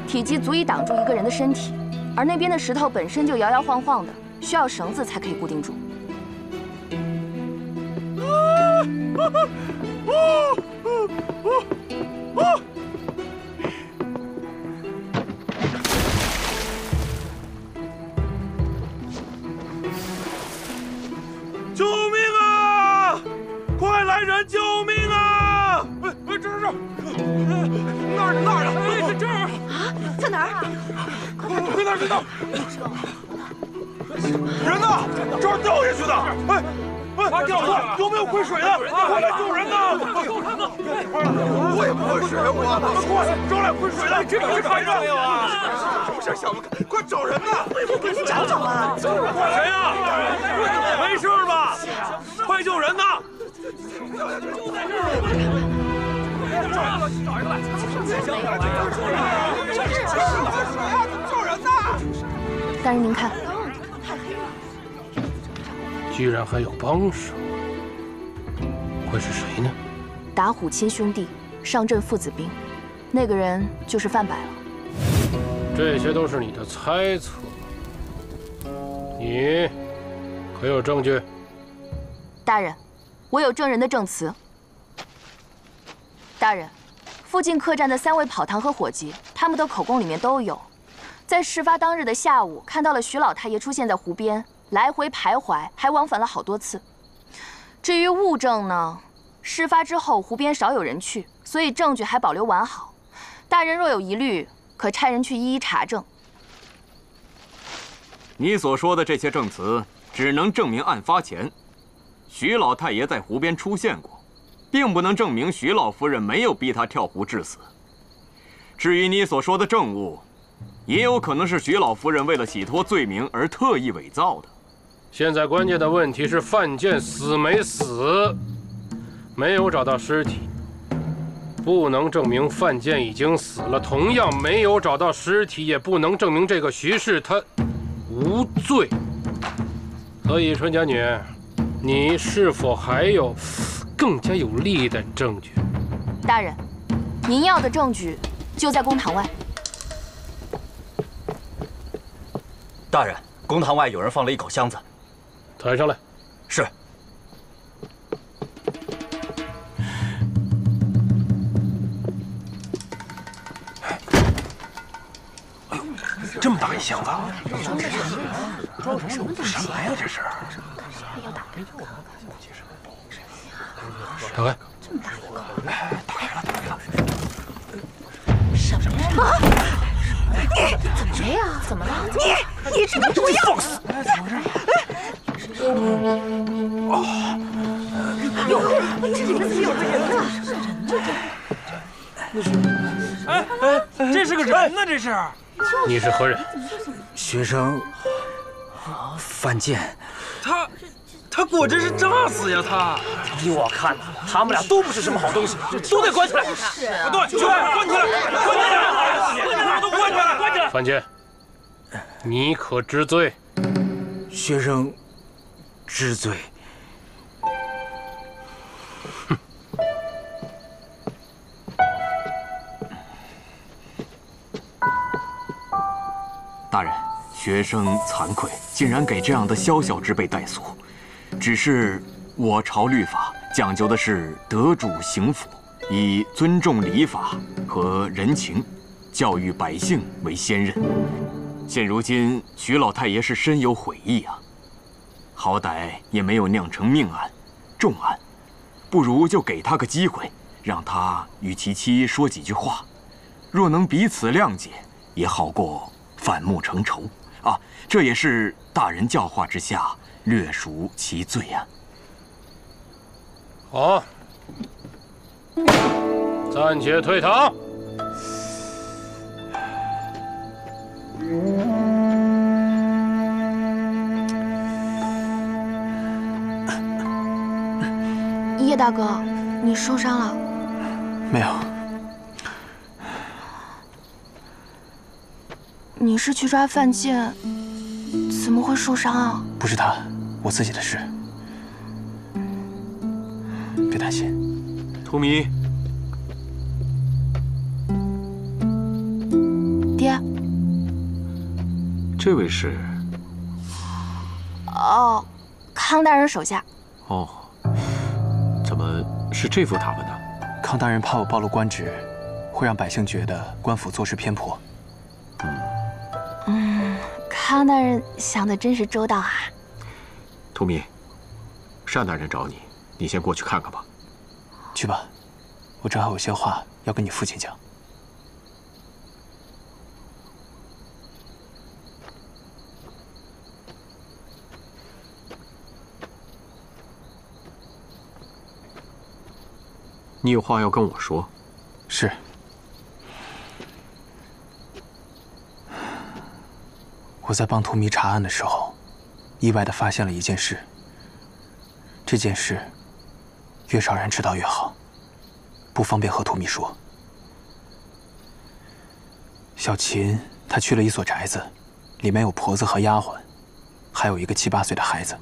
体积足以挡住一个人的身体，而那边的石头本身就摇摇晃晃的。需要绳子才可以固定住。来人，救命啊！哎哎，这儿这，那儿那儿这儿啊，在哪儿啊？快快快快！人呢？这儿掉下去的！哎哎，掉下去！有没有会水的？快来救人呐！给我看看！我也不会水，我快找来会水的！这个看着没有啊？什么事想不开？快找人呐！赶紧找找啊！谁呀？没事吧？快救人呐！就在这儿！找一个，找一个来！救人呐！大人您看。居然还有帮手，会是谁呢？打虎亲兄弟，上阵父子兵，那个人就是范柏了。这些都是你的猜测，你可有证据？大人，我有证人的证词。大人，附近客栈的三位跑堂和伙计，他们的口供里面都有，在事发当日的下午，看到了徐老太爷出现在湖边。来回徘徊，还往返了好多次。至于物证呢？事发之后湖边少有人去，所以证据还保留完好。大人若有疑虑，可差人去一一查证。你所说的这些证词，只能证明案发前徐老太爷在湖边出现过，并不能证明徐老夫人没有逼他跳湖致死。至于你所说的证物，也有可能是徐老夫人为了洗脱罪名而特意伪造的。现在关键的问题是范建死没死？没有找到尸体，不能证明范建已经死了。同样，没有找到尸体，也不能证明这个徐氏他无罪。所以，春家女，你是否还有更加有力的证据？大人，您要的证据就在公堂外。大人，公堂外有人放了一口箱子。抬上来，是。哎呦，这么大一箱子，装什么东西？什么呀？这是？要打开就打开。这么大一个，打开了，打开了。什么呀？你怎么了呀？怎么了？你你这个不要！放肆！哎，怎么回事？哦，这里面怎么有个人呢？那是，哎哎，这是个人呢，这是。你是何人？学生范建。他，他果真是诈死呀！他，依我看呐，他们俩都不是什么好东西，都得关起来。是，对，去关起来，关起来，都关起来，关起来。范建，你可知罪？学生。知罪。哼！大人，学生惭愧，竟然给这样的宵小之辈带俗。只是我朝律法讲究的是得主刑辅，以尊重礼法和人情，教育百姓为先任。现如今，徐老太爷是深有悔意啊。好歹也没有酿成命案、重案，不如就给他个机会，让他与其妻说几句话。若能彼此谅解，也好过反目成仇啊！这也是大人教化之下，略赎其罪啊。好，暂且退堂。叶大哥，你受伤了？没有。你是去抓范建，怎么会受伤啊？不是他，我自己的事。别担心。图迷，爹。这位是？哦，康大人手下。哦，怎么是这副打扮呢？康大人怕我暴露官职，会让百姓觉得官府做事偏颇。嗯，康大人想的真是周到啊。图迷，单大人找你，你先过去看看吧。去吧，我正好有些话要跟你父亲讲。你有话要跟我说？是。我在帮荼蘼查案的时候，意外的发现了一件事。这件事。越少人知道越好，不方便和荼蘼说。小琴她去了一所宅子，里面有婆子和丫鬟，还有一个七八岁的孩子。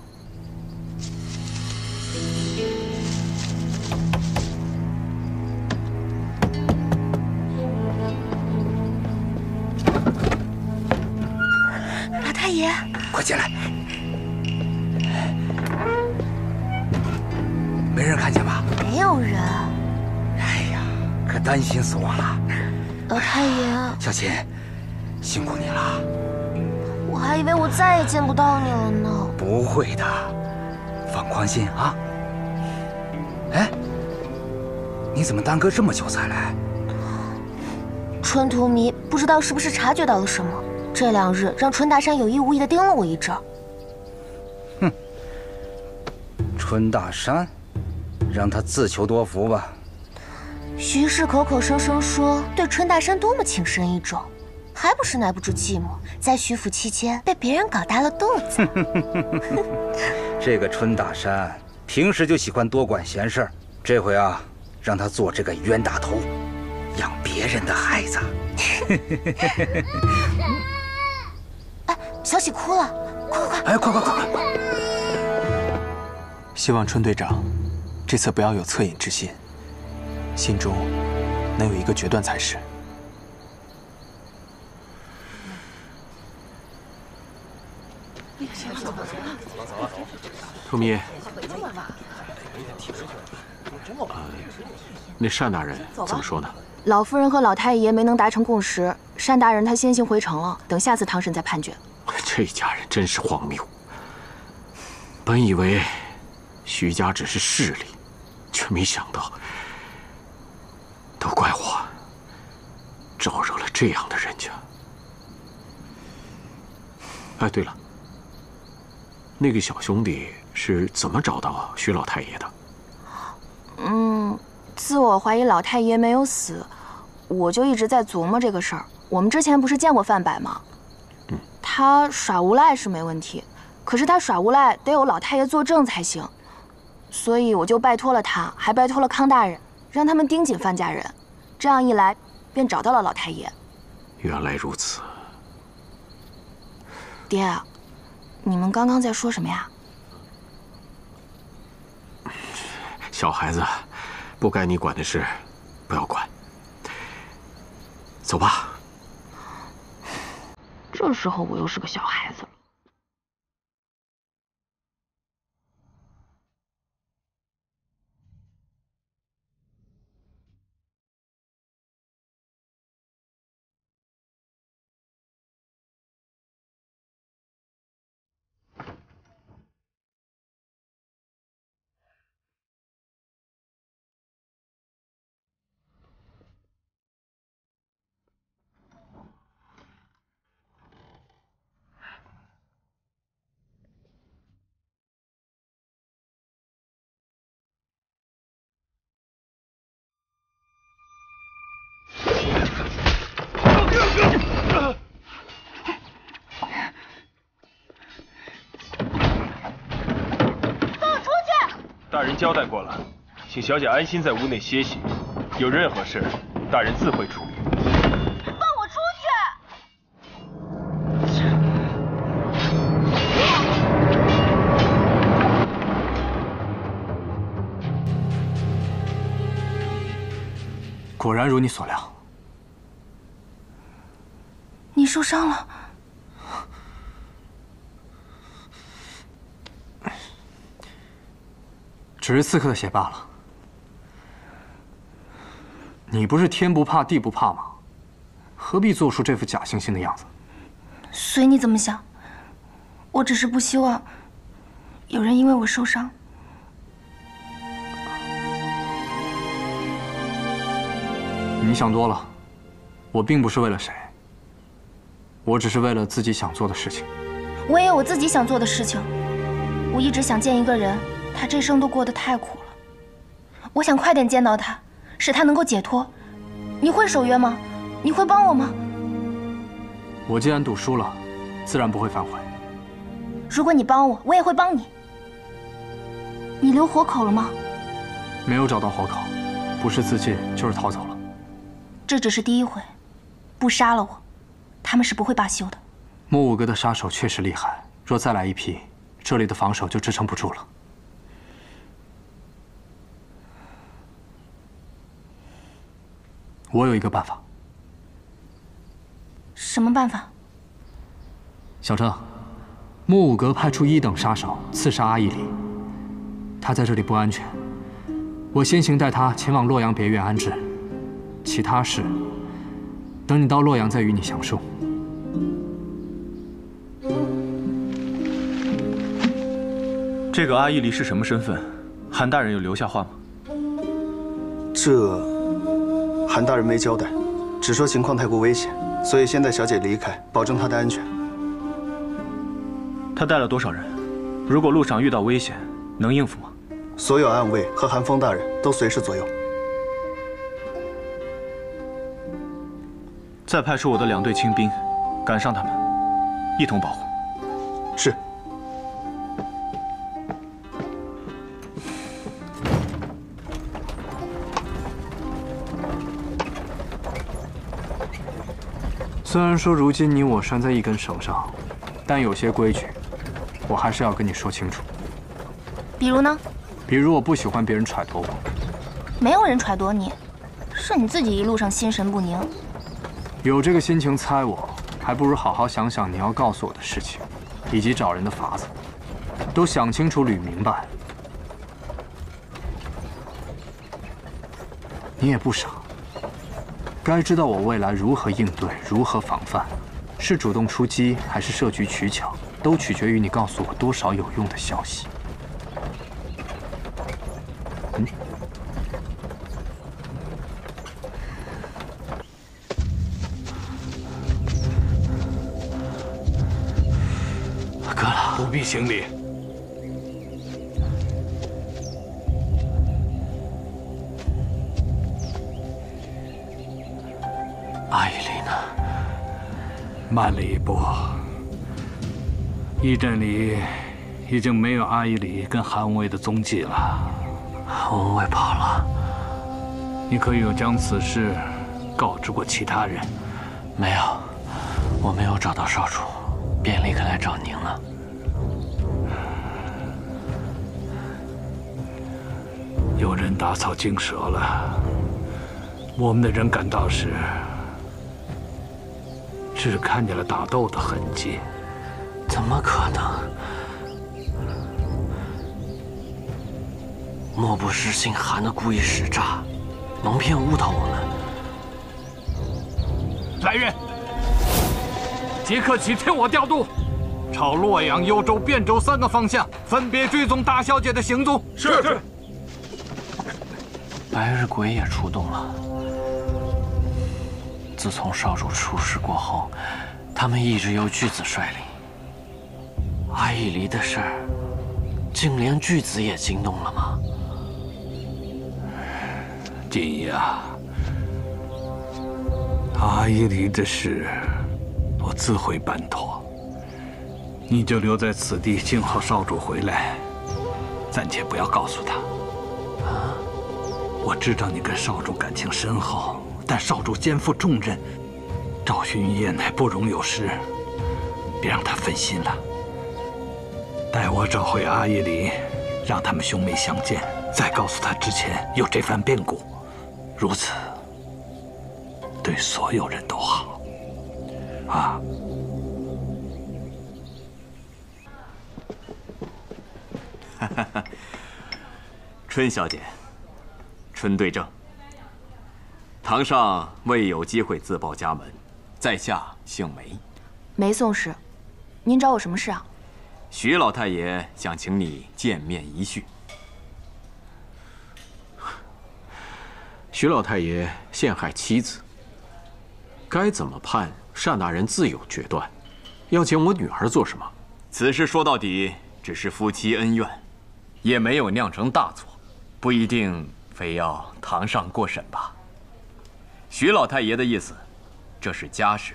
快进来。没人看见吧？没有人。哎呀，可担心死我了。老太爷，小琴，辛苦你了。我还以为我再也见不到你了呢。不会的，放宽心啊。哎，你怎么耽搁这么久才来？春图迷不知道是不是察觉到了什么，这两日让春大山有意无意的盯了我一阵。哼，春大山。让他自求多福吧。徐氏口口声声说对春大山多么情深意重，还不是耐不住寂寞，在徐府期间被别人搞大了肚子。这个春大山平时就喜欢多管闲事儿，这回啊，让他做这个冤大头，养别人的孩子。哎，小喜哭了，快快快！哎，快快快快！希望春队长。这次不要有恻隐之心，心中能有一个决断才是。图迷，那单大人怎么说呢？老夫人和老太爷没能达成共识，单大人他先行回城了，等下次堂审再判决。这家人真是荒谬。本以为徐家只是势力。却没想到，都怪我招惹了这样的人家。哎，对了，那个小兄弟是怎么找到徐老太爷的？嗯，自我怀疑老太爷没有死，我就一直在琢磨这个事儿。我们之前不是见过范柏吗？嗯，他耍无赖是没问题，可是他耍无赖得有老太爷作证才行。所以我就拜托了他，还拜托了康大人，让他们盯紧范家人。这样一来，便找到了老太爷。原来如此。爹，你们刚刚在说什么呀？小孩子，不该你管的事，不要管。走吧。这时候我又是个小孩子。交代过了，请小姐安心在屋内歇息。有任何事，大人自会处理。放我出去！果然如你所料，你受伤了。只是刺客的血罢了。你不是天不怕地不怕吗？何必做出这副假惺惺的样子？随你怎么想，我只是不希望有人因为我受伤。你想多了，我并不是为了谁，我只是为了自己想做的事情。我也有我自己想做的事情。我一直想见一个人，他这生都过得太苦了，我想快点见到他，使他能够解脱。你会守约吗？你会帮我吗？我既然赌输了，自然不会反悔。如果你帮我，我也会帮你。你留活口了吗？没有找到活口，不是自尽就是逃走了。这只是第一回，不杀了我，他们是不会罢休的。木五哥的杀手确实厉害，若再来一批，这里的防守就支撑不住了。我有一个办法。什么办法？小郑，莫武阁派出一等杀手刺杀阿依离，他在这里不安全。我先行带他前往洛阳别院安置，其他事等你到洛阳再与你详述。这个阿依离是什么身份？韩大人有留下话吗？这，韩大人没交代，只说情况太过危险，所以先带小姐离开，保证她的安全。他带了多少人？如果路上遇到危险，能应付吗？所有暗卫和韩风大人都随时左右。再派出我的两队亲兵，赶上他们，一同保护。是。虽然说如今你我拴在一根绳上，但有些规矩，我还是要跟你说清楚。比如呢？比如我不喜欢别人揣度我。没有人揣度你，是你自己一路上心神不宁。有这个心情猜我，还不如好好想想你要告诉我的事情，以及找人的法子，都想清楚捋明白。你也不傻。该知道我未来如何应对，如何防范，是主动出击还是设局取巧，都取决于你告诉我多少有用的消息。嗯，哥了，不必行礼。慢了一步。驿站里已经没有阿依里跟韩无畏的踪迹了。韩无畏跑了。你可有将此事告知过其他人？没有，我没有找到少主，便立刻来找您了。有人打草惊蛇了。我们的人赶到时。只看见了打斗的痕迹，怎么可能？莫不是姓韩的故意使诈，蒙骗误导我们？来人，即刻起听我调度，朝洛阳、幽州、汴州三个方向分别追踪大小姐的行踪。是是。白日鬼也出动了。自从少主出事过后，他们一直由巨子率领。阿依离的事儿，竟连巨子也惊动了吗？锦衣啊，阿依离的事，我自会办妥。你就留在此地，静候少主回来，暂且不要告诉他。我知道你跟少主感情深厚，但少主肩负重任，赵寻夜乃不容有失，别让他分心了。待我找回阿依离，让他们兄妹相见，再告诉他之前有这番变故，如此对所有人都好。啊。哈 哈春小姐，春对症。堂上未有机会自报家门，在下姓梅。梅宋氏，您找我什么事啊？徐老太爷想请你见面一叙。徐老太爷陷害妻子，该怎么判？单大人自有决断。要见我女儿做什么？此事说到底只是夫妻恩怨，也没有酿成大错，不一定非要堂上过审吧。徐老太爷的意思，这是家事，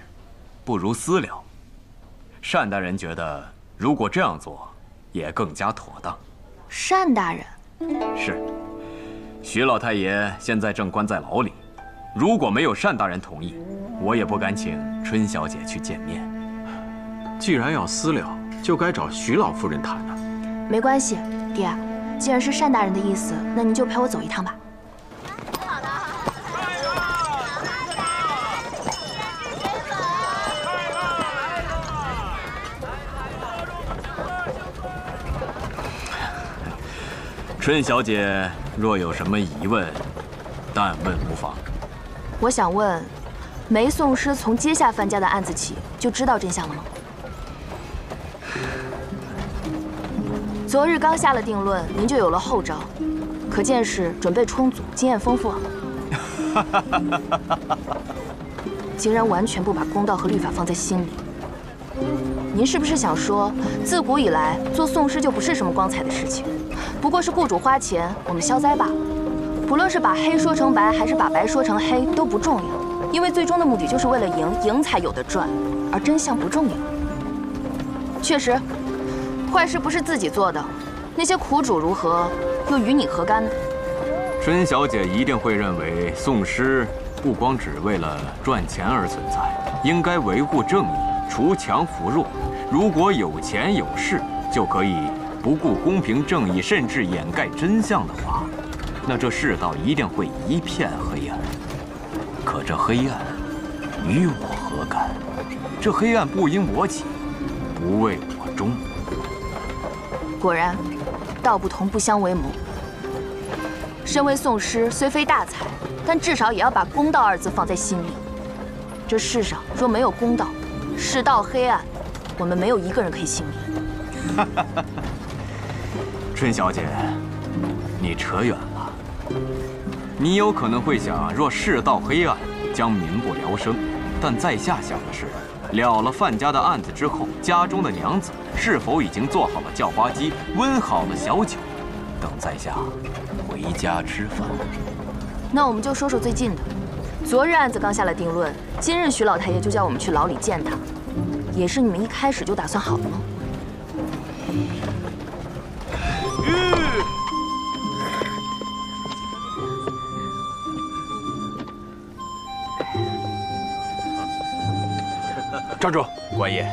不如私了。单大人觉得，如果这样做，也更加妥当。单大人，是。徐老太爷现在正关在牢里，如果没有单大人同意，我也不敢请春小姐去见面。既然要私了，就该找徐老夫人谈了。没关系，爹，既然是单大人的意思，那您就陪我走一趟吧。春小姐若有什么疑问，但问无妨。我想问，梅宋师从接下范家的案子起就知道真相了吗？昨日刚下了定论，您就有了后招，可见是准备充足、经验丰富。竟然完全不把公道和律法放在心里。您是不是想说，自古以来做讼师就不是什么光彩的事情？不过是雇主花钱，我们消灾罢了。不论是把黑说成白，还是把白说成黑，都不重要，因为最终的目的就是为了赢，赢才有的赚，而真相不重要。确实，坏事不是自己做的，那些苦主如何，又与你何干呢？春小姐一定会认为，讼师不光只为了赚钱而存在，应该维护正义，除强扶弱。如果有钱有势，就可以。不顾公平正义，甚至掩盖真相的话，那这世道一定会一片黑暗。可这黑暗与我何干？这黑暗不因我起，不为我终。果然，道不同不相为谋。身为宋师，虽非大才，但至少也要把公道二字放在心里。这世上若没有公道，世道黑暗，我们没有一个人可以幸免。春小姐，你扯远了。你有可能会想，若世道黑暗，将民不聊生。但在下想的是，了了范家的案子之后，家中的娘子是否已经做好了叫花鸡，温好了小酒，等在下回家吃饭？那我们就说说最近的。昨日案子刚下了定论，今日徐老太爷就叫我们去牢里见他，也是你们一开始就打算好的吗？站住！官爷，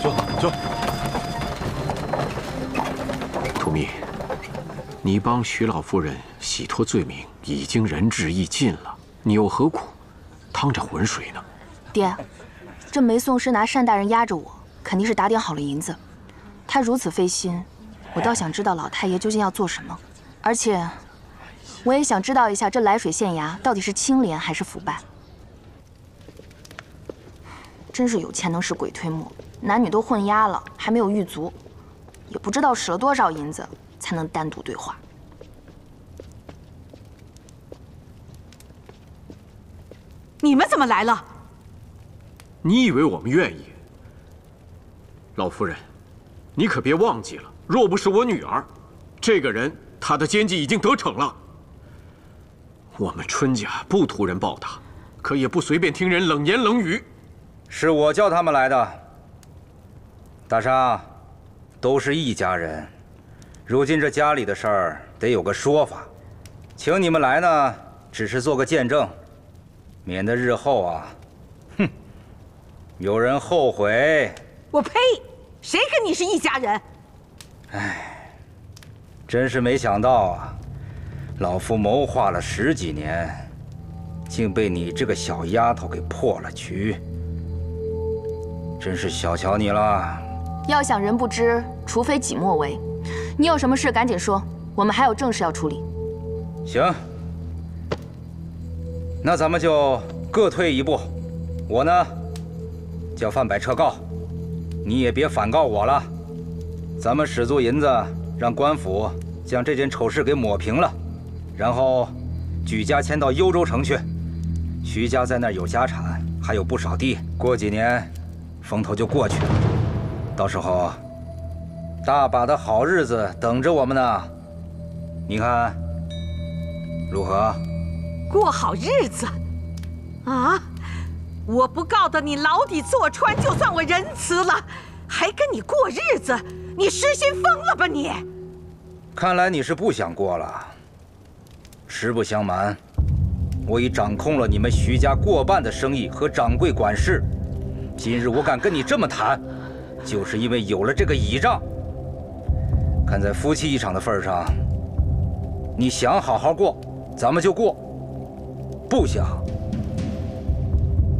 坐坐。图密，你帮徐老夫人洗脱罪名，已经仁至义尽了，你又何苦趟这浑水呢？爹，这梅宋师拿单大人压着我，肯定是打点好了银子。他如此费心，我倒想知道老太爷究竟要做什么，而且我也想知道一下这涞水县衙到底是清廉还是腐败。真是有钱能使鬼推磨，男女都混押了，还没有狱卒，也不知道使了多少银子才能单独对话。你们怎么来了？你以为我们愿意？老夫人，你可别忘记了，若不是我女儿，这个人他的奸计已经得逞了。我们春家不图人报答，可也不随便听人冷言冷语。是我叫他们来的，大沙，都是一家人，如今这家里的事儿得有个说法，请你们来呢，只是做个见证，免得日后啊，哼，有人后悔。我呸！谁跟你是一家人？唉，真是没想到啊，老夫谋划了十几年，竟被你这个小丫头给破了局，真是小瞧你了。要想人不知，除非己莫为。你有什么事赶紧说，我们还有正事要处理。行，那咱们就各退一步。我呢，叫范柏撤告，你也别反告我了。咱们使足银子，让官府将这件丑事给抹平了，然后举家迁到幽州城去。徐家在那儿有家产，还有不少地。过几年，风头就过去了，到时候大把的好日子等着我们呢。你看。如何？过好日子？啊！我不告得你牢底坐穿，就算我仁慈了，还跟你过日子？你失心疯了吧你？看来你是不想过了。实不相瞒，我已掌控了你们徐家过半的生意和掌柜管事。今日我敢跟你这么谈，就是因为有了这个倚仗。看在夫妻一场的份上，你想好好过。咱们就过，不想，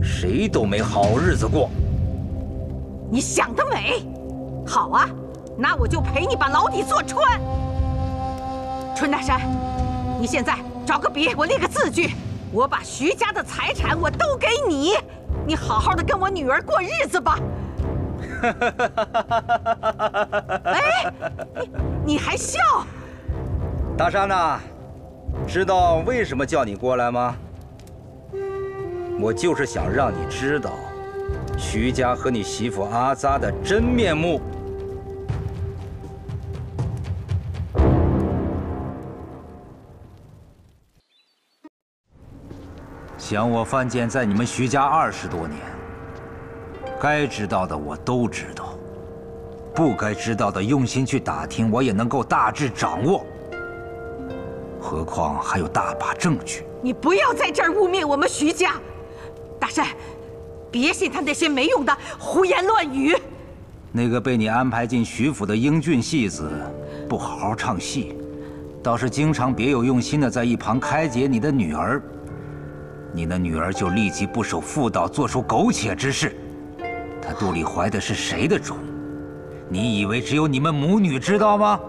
谁都没好日子过。你想得美，好啊，那我就陪你把牢底坐穿。春大山，你现在找个笔，我立个字据，我把徐家的财产我都给你，你好好的跟我女儿过日子吧。哎，你你还笑？大山呐。知道为什么叫你过来吗？我就是想让你知道，徐家和你媳妇阿扎的真面目。想我范建在你们徐家二十多年，该知道的我都知道，不该知道的用心去打听，我也能够大致掌握。何况还有大把证据。你不要在这儿污蔑我们徐家，大山，别信他那些没用的胡言乱语。那个被你安排进徐府的英俊戏子，不好好唱戏，倒是经常别有用心的在一旁开解你的女儿。你的女儿就立即不守妇道，做出苟且之事。她肚里怀的是谁的种？你以为只有你们母女知道吗？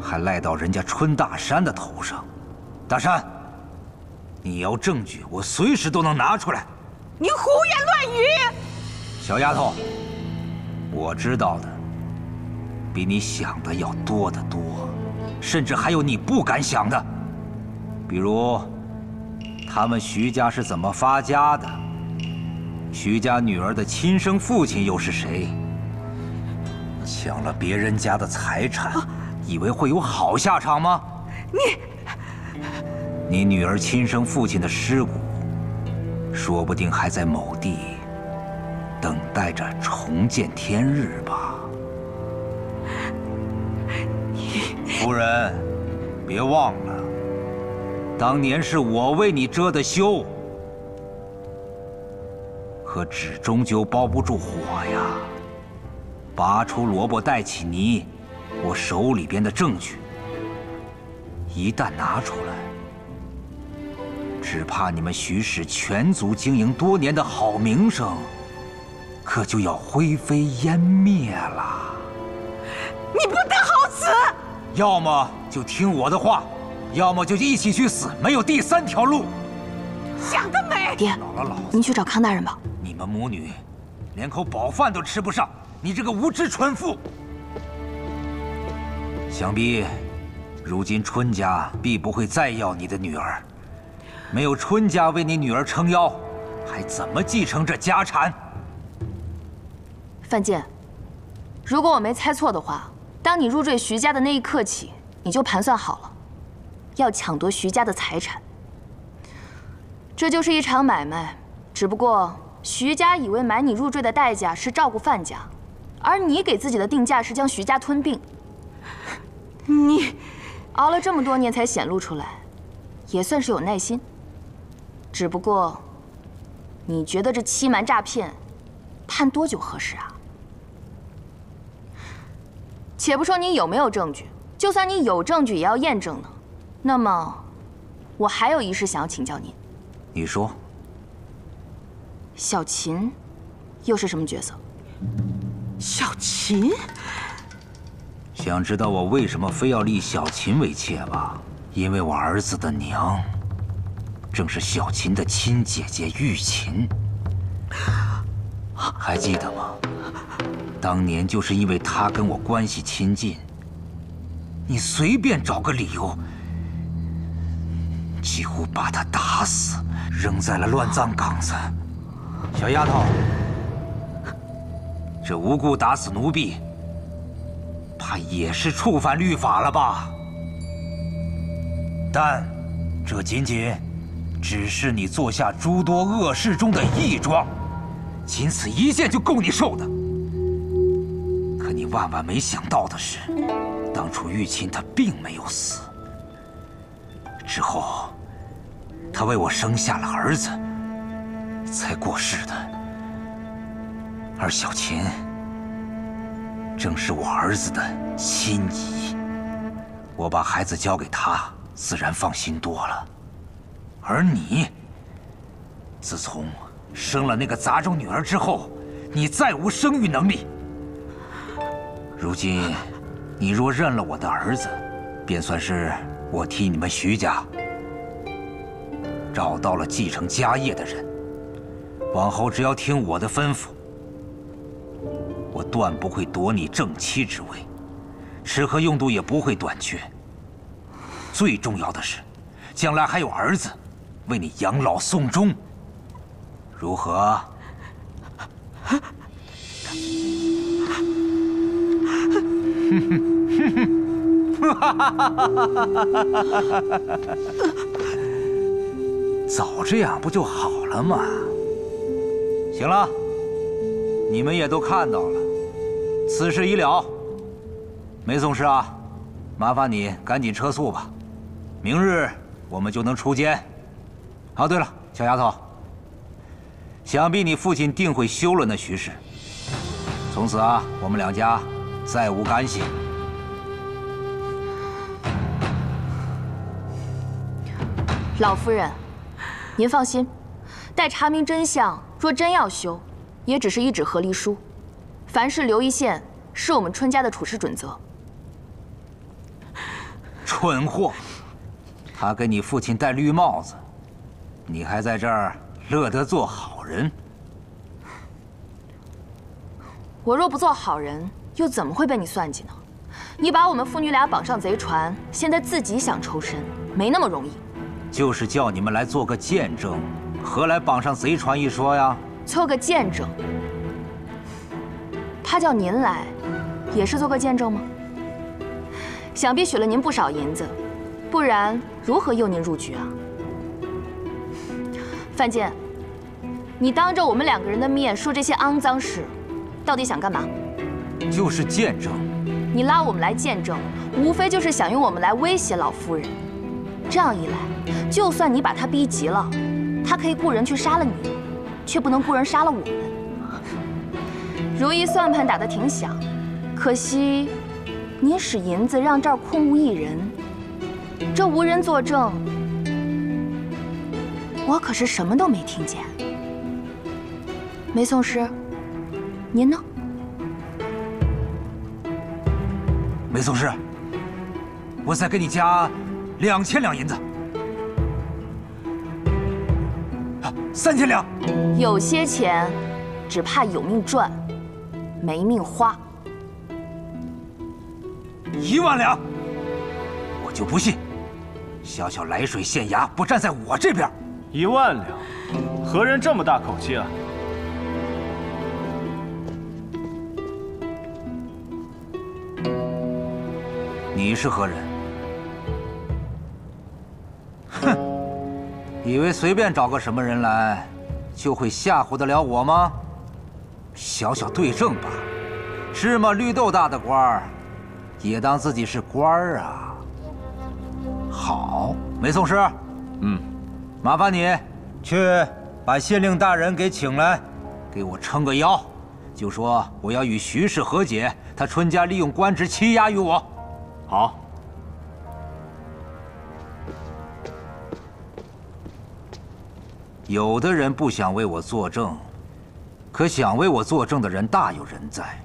还赖到人家春大山的头上，大山，你要证据，我随时都能拿出来。你胡言乱语，小丫头，我知道的比你想的要多得多，甚至还有你不敢想的，比如他们徐家是怎么发家的，徐家女儿的亲生父亲又是谁，抢了别人家的财产。以为会有好下场吗？你，你女儿亲生父亲的尸骨，说不定还在某地，等待着重见天日吧。夫人，别忘了，当年是我为你遮的羞，可纸终究包不住火呀。拔出萝卜带起泥。我手里边的证据一旦拿出来，只怕你们徐氏全族经营多年的好名声，可就要灰飞烟灭了。你不得好死！要么就听我的话，要么就一起去死，没有第三条路。想得美！爹，您去找康大人吧。你们母女连口饱饭都吃不上，你这个无知蠢妇！想必，如今春家必不会再要你的女儿。没有春家为你女儿撑腰，还怎么继承这家产？范建，如果我没猜错的话，当你入赘徐家的那一刻起，你就盘算好了，要抢夺徐家的财产。这就是一场买卖，只不过徐家以为买你入赘的代价是照顾范家，而你给自己的定价是将徐家吞并。你熬了这么多年才显露出来，也算是有耐心。只不过，你觉得这欺瞒诈骗，判多久合适啊？且不说你有没有证据，就算你有证据，也要验证呢。那么，我还有一事想要请教您。你说，小琴又是什么角色？小琴，想知道我为什么非要立小琴为妾吧？因为我儿子的娘，正是小琴的亲姐姐玉琴。还记得吗？当年就是因为她跟我关系亲近，你随便找个理由，几乎把他打死，扔在了乱葬岗子。小丫头，这无故打死奴婢，怕也是触犯律法了吧？但这仅仅只是你做下诸多恶事中的一桩，仅此一件就够你受的。可你万万没想到的是，当初玉琴她并没有死，之后他为我生下了儿子，才过世的。而小琴正是我儿子的亲姨，我把孩子交给她，自然放心多了。而你，自从生了那个杂种女儿之后，你再无生育能力。如今，你若认了我的儿子，便算是我替你们徐家找到了继承家业的人。往后只要听我的吩咐，我断不会夺你正妻之位，吃喝用度也不会短缺。最重要的是，将来还有儿子为你养老送终，如何？哈哈哈哈哈哈早这样不就好了吗？行了，你们也都看到了，此事已了。梅总师啊，麻烦你赶紧撤诉吧，明日我们就能出监。啊，对了，小丫头，想必你父亲定会休了那徐氏。从此啊，我们两家再无干系。老夫人，您放心，待查明真相，若真要休，也只是一纸和离书。凡事留一线，是我们春家的处事准则。蠢货！他给你父亲戴绿帽子，你还在这儿乐得做好人？我若不做好人，又怎么会被你算计呢？你把我们父女俩绑上贼船，现在自己想抽身，没那么容易。就是叫你们来做个见证，何来绑上贼船一说呀？做个见证，他叫您来，也是做个见证吗？想必许了您不少银子，不然如何诱您入局啊？范建，你当着我们两个人的面说这些肮脏事，到底想干嘛？就是见证。你拉我们来见证，无非就是想用我们来威胁老夫人。这样一来，就算你把他逼急了，他可以雇人去杀了你，却不能雇人杀了我们。如意算盘打得挺响，可惜您使银子让这儿空无一人，这无人作证，我可是什么都没听见。梅宋师，您呢？梅宋师，我再给你加。两千两银子，三千两。有些钱，只怕有命赚，没命花。一万两，我就不信，小小涞水县衙不站在我这边。一万两，何人这么大口气啊？你是何人？哼，以为随便找个什么人来，就会吓唬得了我吗？小小对证吧，芝麻绿豆大的官儿，也当自己是官儿啊。好，梅宋师，嗯，麻烦你去把县令大人给请来，给我撑个腰，就说我要与徐氏和解，他春家利用官职欺压于我。好。有的人不想为我作证，可想为我作证的人大有人在。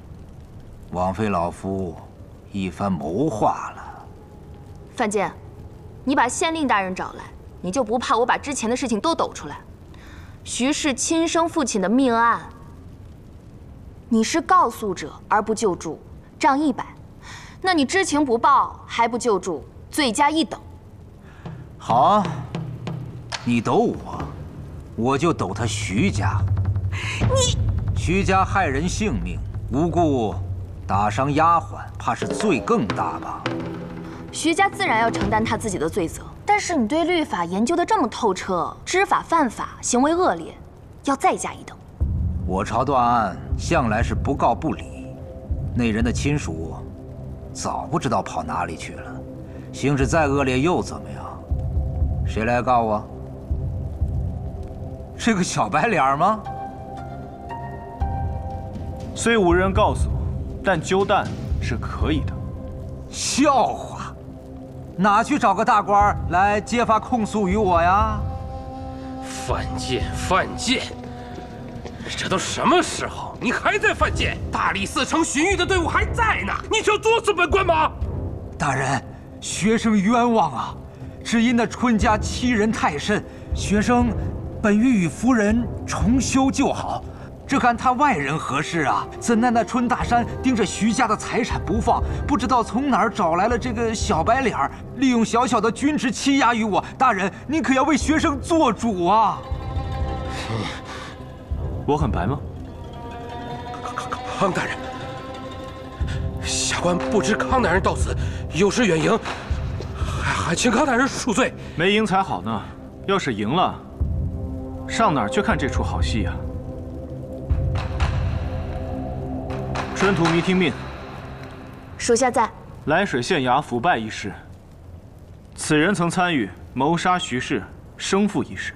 枉费老夫一番谋划了。范建，你把县令大人找来，你就不怕我把之前的事情都抖出来？徐氏亲生父亲的命案，你是告诉者而不救助，杖一百；那你知情不报还不救助，罪加一等。好啊，你抖我，我就抖他徐家。你徐家害人性命，无故打伤丫鬟，怕是罪更大吧？徐家自然要承担他自己的罪责，但是你对律法研究的这么透彻，知法犯法，行为恶劣，要再加一等。我朝断案向来是不告不理，那人的亲属早不知道跑哪里去了，行止再恶劣又怎么样？谁来告我？是个小白脸吗？虽无人告诉，但揪蛋是可以的。笑话，哪去找个大官来揭发控诉于我呀？犯贱，犯贱！这都什么时候，你还在犯贱？大理寺城巡狱的队伍还在呢，你想作死本官吗？大人，学生冤枉啊！只因那春家欺人太甚，学生本欲与夫人重修旧好。这干他外人何事啊？怎奈那春大山盯着徐家的财产不放，不知道从哪儿找来了这个小白脸儿，利用小小的军职欺压于我。大人，您可要为学生做主啊！我很白吗？康大人，下官不知康大人到此有失远迎，还还请康大人恕罪。没赢才好呢，要是赢了，上哪儿去看这出好戏呀？春荼迷听命，属下在。涞水县衙腐败一事，此人曾参与谋杀徐氏生父一事，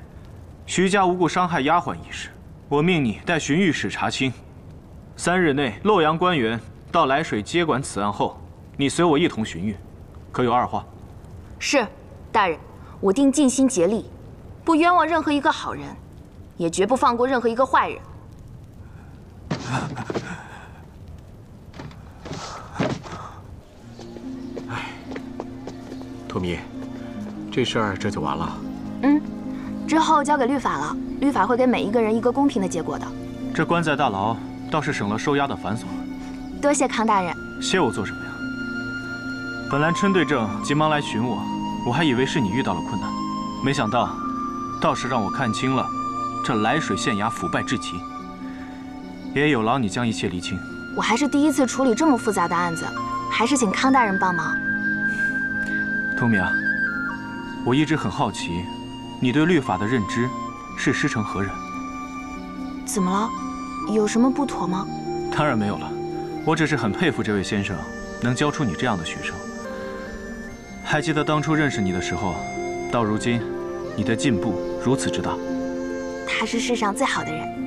徐家无故伤害丫鬟一事，我命你带巡御史查清。三日内，洛阳官员到涞水接管此案后，你随我一同巡狱，可有二话？是，大人，我定尽心竭力，不冤枉任何一个好人，也绝不放过任何一个坏人。哎，托米，这事儿这就完了。嗯，之后交给律法了，律法会给每一个人一个公平的结果的。这关在大牢，倒是省了收押的繁琐。多谢康大人。谢我做什么呀？本来春队正急忙来寻我，我还以为是你遇到了困难，没想到，倒是让我看清了这涞水县衙腐败至极。也有劳你将一切厘清。我还是第一次处理这么复杂的案子，还是请康大人帮忙。通明啊，我一直很好奇，你对律法的认知是师承何人？怎么了？有什么不妥吗？当然没有了，我只是很佩服这位先生能教出你这样的学生。还记得当初认识你的时候，到如今，你的进步如此之大。他是世上最好的人。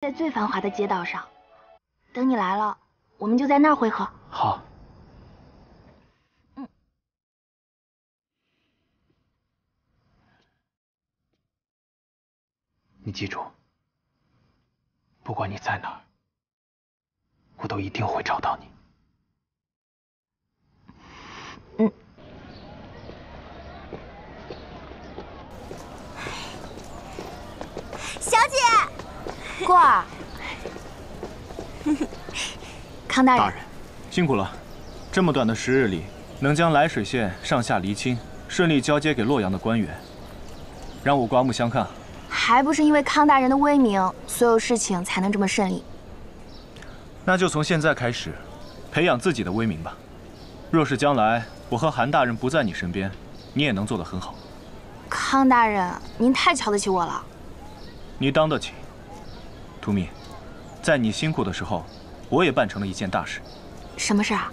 在最繁华的街道上。等你来了，我们就在那儿会合。好。嗯。你记住，不管你在哪儿，我都一定会找到你。嗯。小姐，过儿。康大人，大人，辛苦了。这么短的时日里，能将涞水县上下厘清，顺利交接给洛阳的官员，让我刮目相看。还不是因为康大人的威名，所有事情才能这么顺利。那就从现在开始，培养自己的威名吧。若是将来我和韩大人不在你身边，你也能做得很好。康大人，您太瞧得起我了。你当得起。图密，在你辛苦的时候，我也办成了一件大事。什么事啊？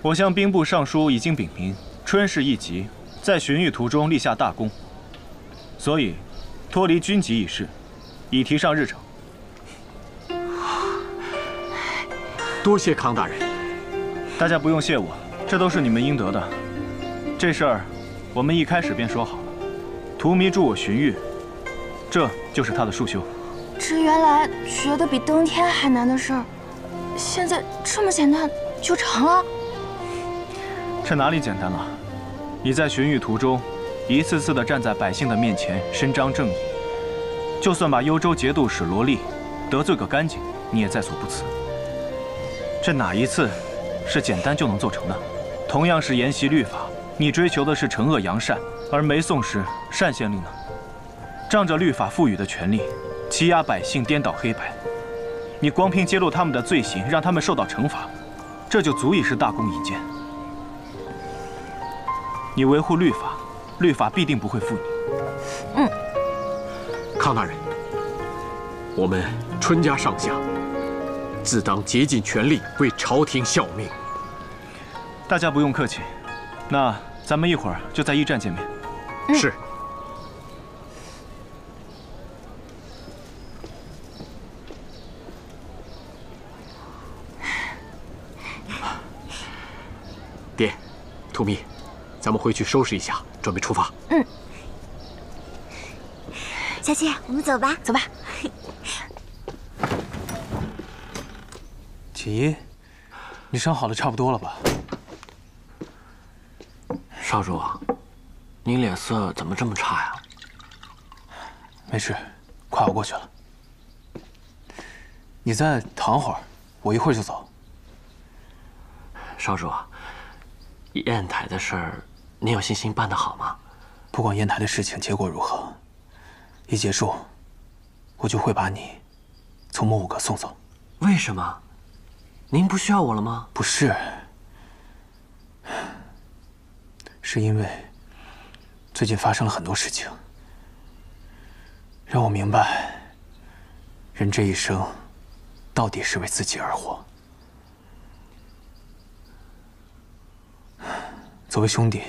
我向兵部尚书已经禀明，春氏一疾在巡狱途中立下大功，所以脱离军籍一事已提上日程。多谢康大人。大家不用谢我，这都是你们应得的。这事儿我们一开始便说好了。荼蘼助我巡狱，这就是他的束修。这原来觉得比登天还难的事儿，现在这么简单就成了。这哪里简单了？你在巡狱途中，一次次的站在百姓的面前伸张正义，就算把幽州节度使罗丽得罪个干净，你也在所不辞。这哪一次是简单就能做成的？同样是研习律法，你追求的是惩恶扬善，而梅宋时单县令呢，仗着律法赋予的权利，欺压百姓，颠倒黑白。你光凭揭露他们的罪行，让他们受到惩罚，这就足以是大功一件。你维护律法，律法必定不会负你。嗯，康大人，我们春家上下自当竭尽全力为朝廷效命。大家不用客气，那咱们一会儿就在驿站见面。是。爹，图蜜，咱们回去收拾一下，准备出发。嗯。小七，我们走吧。走吧。锦衣，你伤好的差不多了吧？少主，你脸色怎么这么差呀？没事，快熬过去了。你再躺会儿，我一会儿就走。少主，砚台的事儿，你有信心办得好吗？不管砚台的事情结果如何，一结束，我就会把你从莫武阁送走。为什么？您不需要我了吗？不是，是因为最近发生了很多事情，让我明白，人这一生到底是为自己而活。作为兄弟，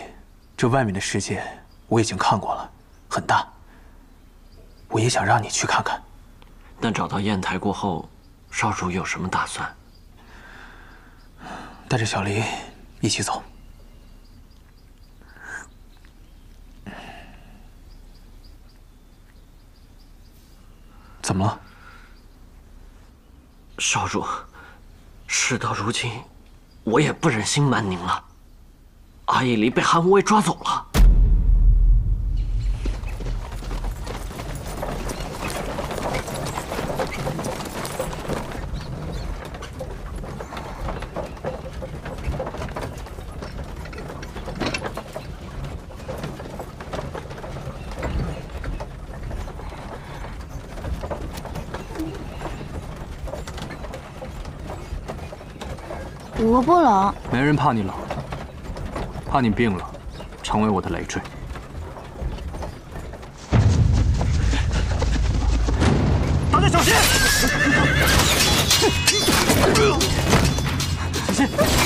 这外面的世界我已经看过了，很大。我也想让你去看看。那找到砚台过后，少主有什么打算？带着小离一起走。怎么了？少主，事到如今，我也不忍心瞒您了。阿依离被韩无畏抓走了。我不冷，没人怕你冷，怕你病了，成为我的累赘。大家小心！小心！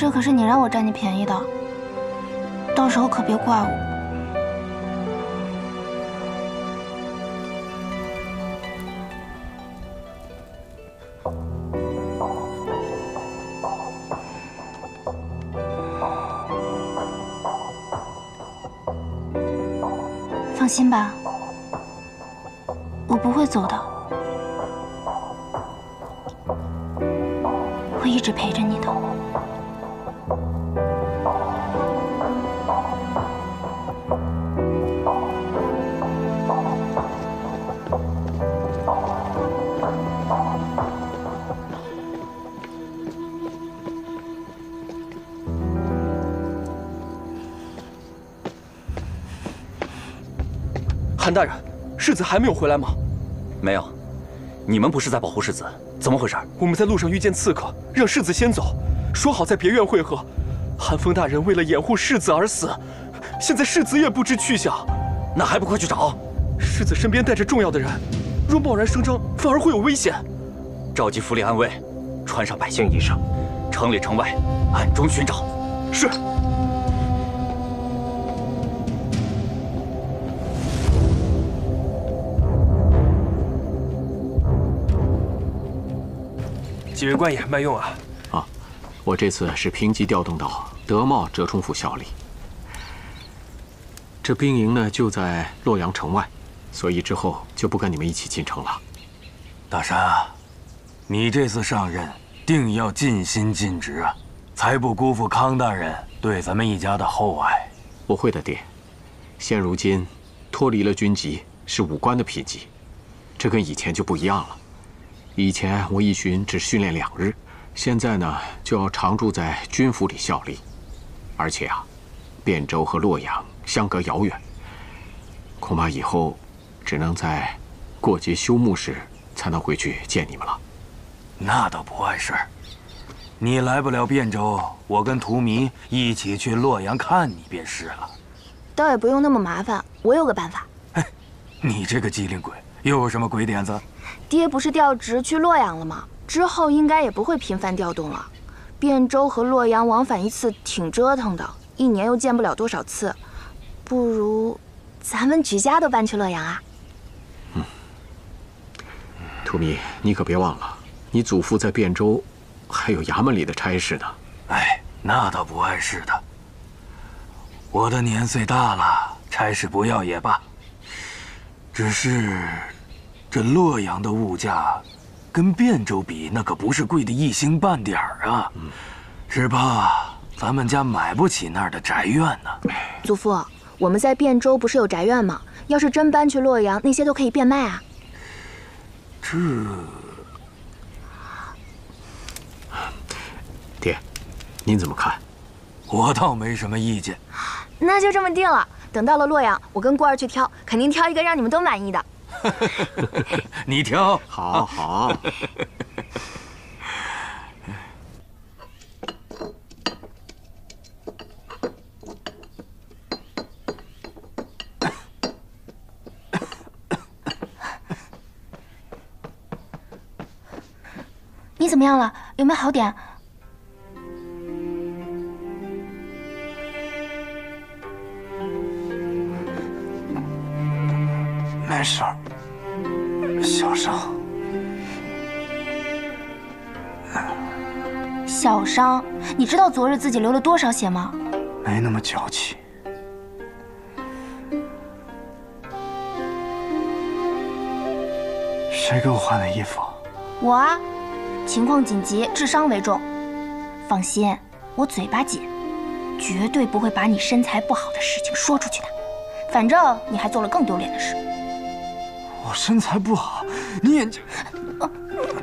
这可是你让我占你便宜的，到时候可别怪我。放心吧，我不会走的，会一直陪着你的。大人，世子还没有回来吗？没有，你们不是在保护世子，怎么回事？我们在路上遇见刺客，让世子先走，说好在别院会合。寒风大人为了掩护世子而死，现在世子也不知去向，那还不快去找？世子身边带着重要的人，若贸然声张，反而会有危险。召集府里安卫，穿上百姓衣裳，城里城外暗中寻找。是。几位官爷慢用啊！啊，我这次是平级调动到德茂折冲府效力。这兵营呢就在洛阳城外，所以之后就不跟你们一起进城了。大山啊，你这次上任定要尽心尽职啊，才不辜负康大人对咱们一家的厚爱。我会的，爹。现如今脱离了军籍，是武官的品级，这跟以前就不一样了。以前我一巡只训练两日，现在呢就要常住在军府里效力，而且啊，汴州和洛阳相隔遥远，恐怕以后只能在过节休沐时才能回去见你们了。那倒不碍事儿，你来不了汴州，我跟荼蘼一起去洛阳看你便是了。倒也不用那么麻烦，我有个办法。你这个机灵鬼，又有什么鬼点子？爹不是调职去洛阳了吗？之后应该也不会频繁调动了。汴州和洛阳往返一次挺折腾的，一年又见不了多少次，不如咱们举家都搬去洛阳啊！嗯，图米，你可别忘了，你祖父在汴州还有衙门里的差事呢。哎，那倒不碍事的。我的年岁大了，差事不要也罢。只是，这洛阳的物价，跟汴州比，那可不是贵的一星半点儿啊。只怕咱们家买不起那儿的宅院呢。祖父，我们在汴州不是有宅院吗？要是真搬去洛阳，那些都可以变卖啊。这，爹，您怎么看？我倒没什么意见。那就这么定了。等到了洛阳，我跟顾儿去挑，肯定挑一个让你们都满意的。你挑，好好。你怎么样了？有没有好点？没事儿，小伤。小伤？你知道昨日自己流了多少血吗？没那么娇气。谁给我换的衣服？我啊。情况紧急，治伤为重。放心，我嘴巴紧，绝对不会把你身材不好的事情说出去的。反正你还做了更丢脸的事。我身材不好，你眼睛……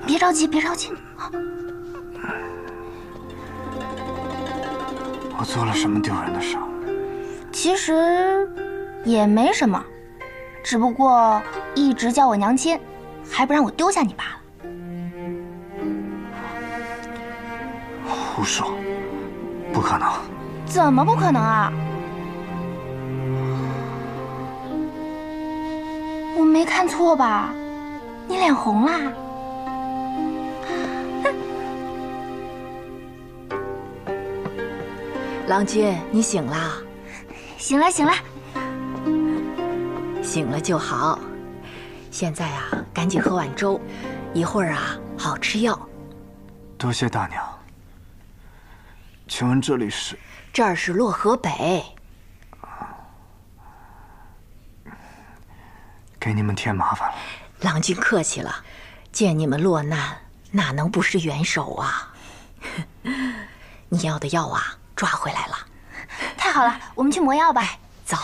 别着急，别着急。我做了什么丢人的事？其实也没什么，只不过一直叫我娘亲，还不让我丢下你罢了。胡说，不可能！怎么不可能啊？我没看错吧？你脸红啦？郎君，你醒啦？醒了，醒了。醒了就好。现在啊，赶紧喝碗粥，一会儿啊，好吃药。多谢大娘。请问这里是？这儿是洛河北。给你们添麻烦了。郎君客气了，见你们落难，哪能不施援手啊？你要的药啊，抓回来了。太好了，我们去磨药吧。走。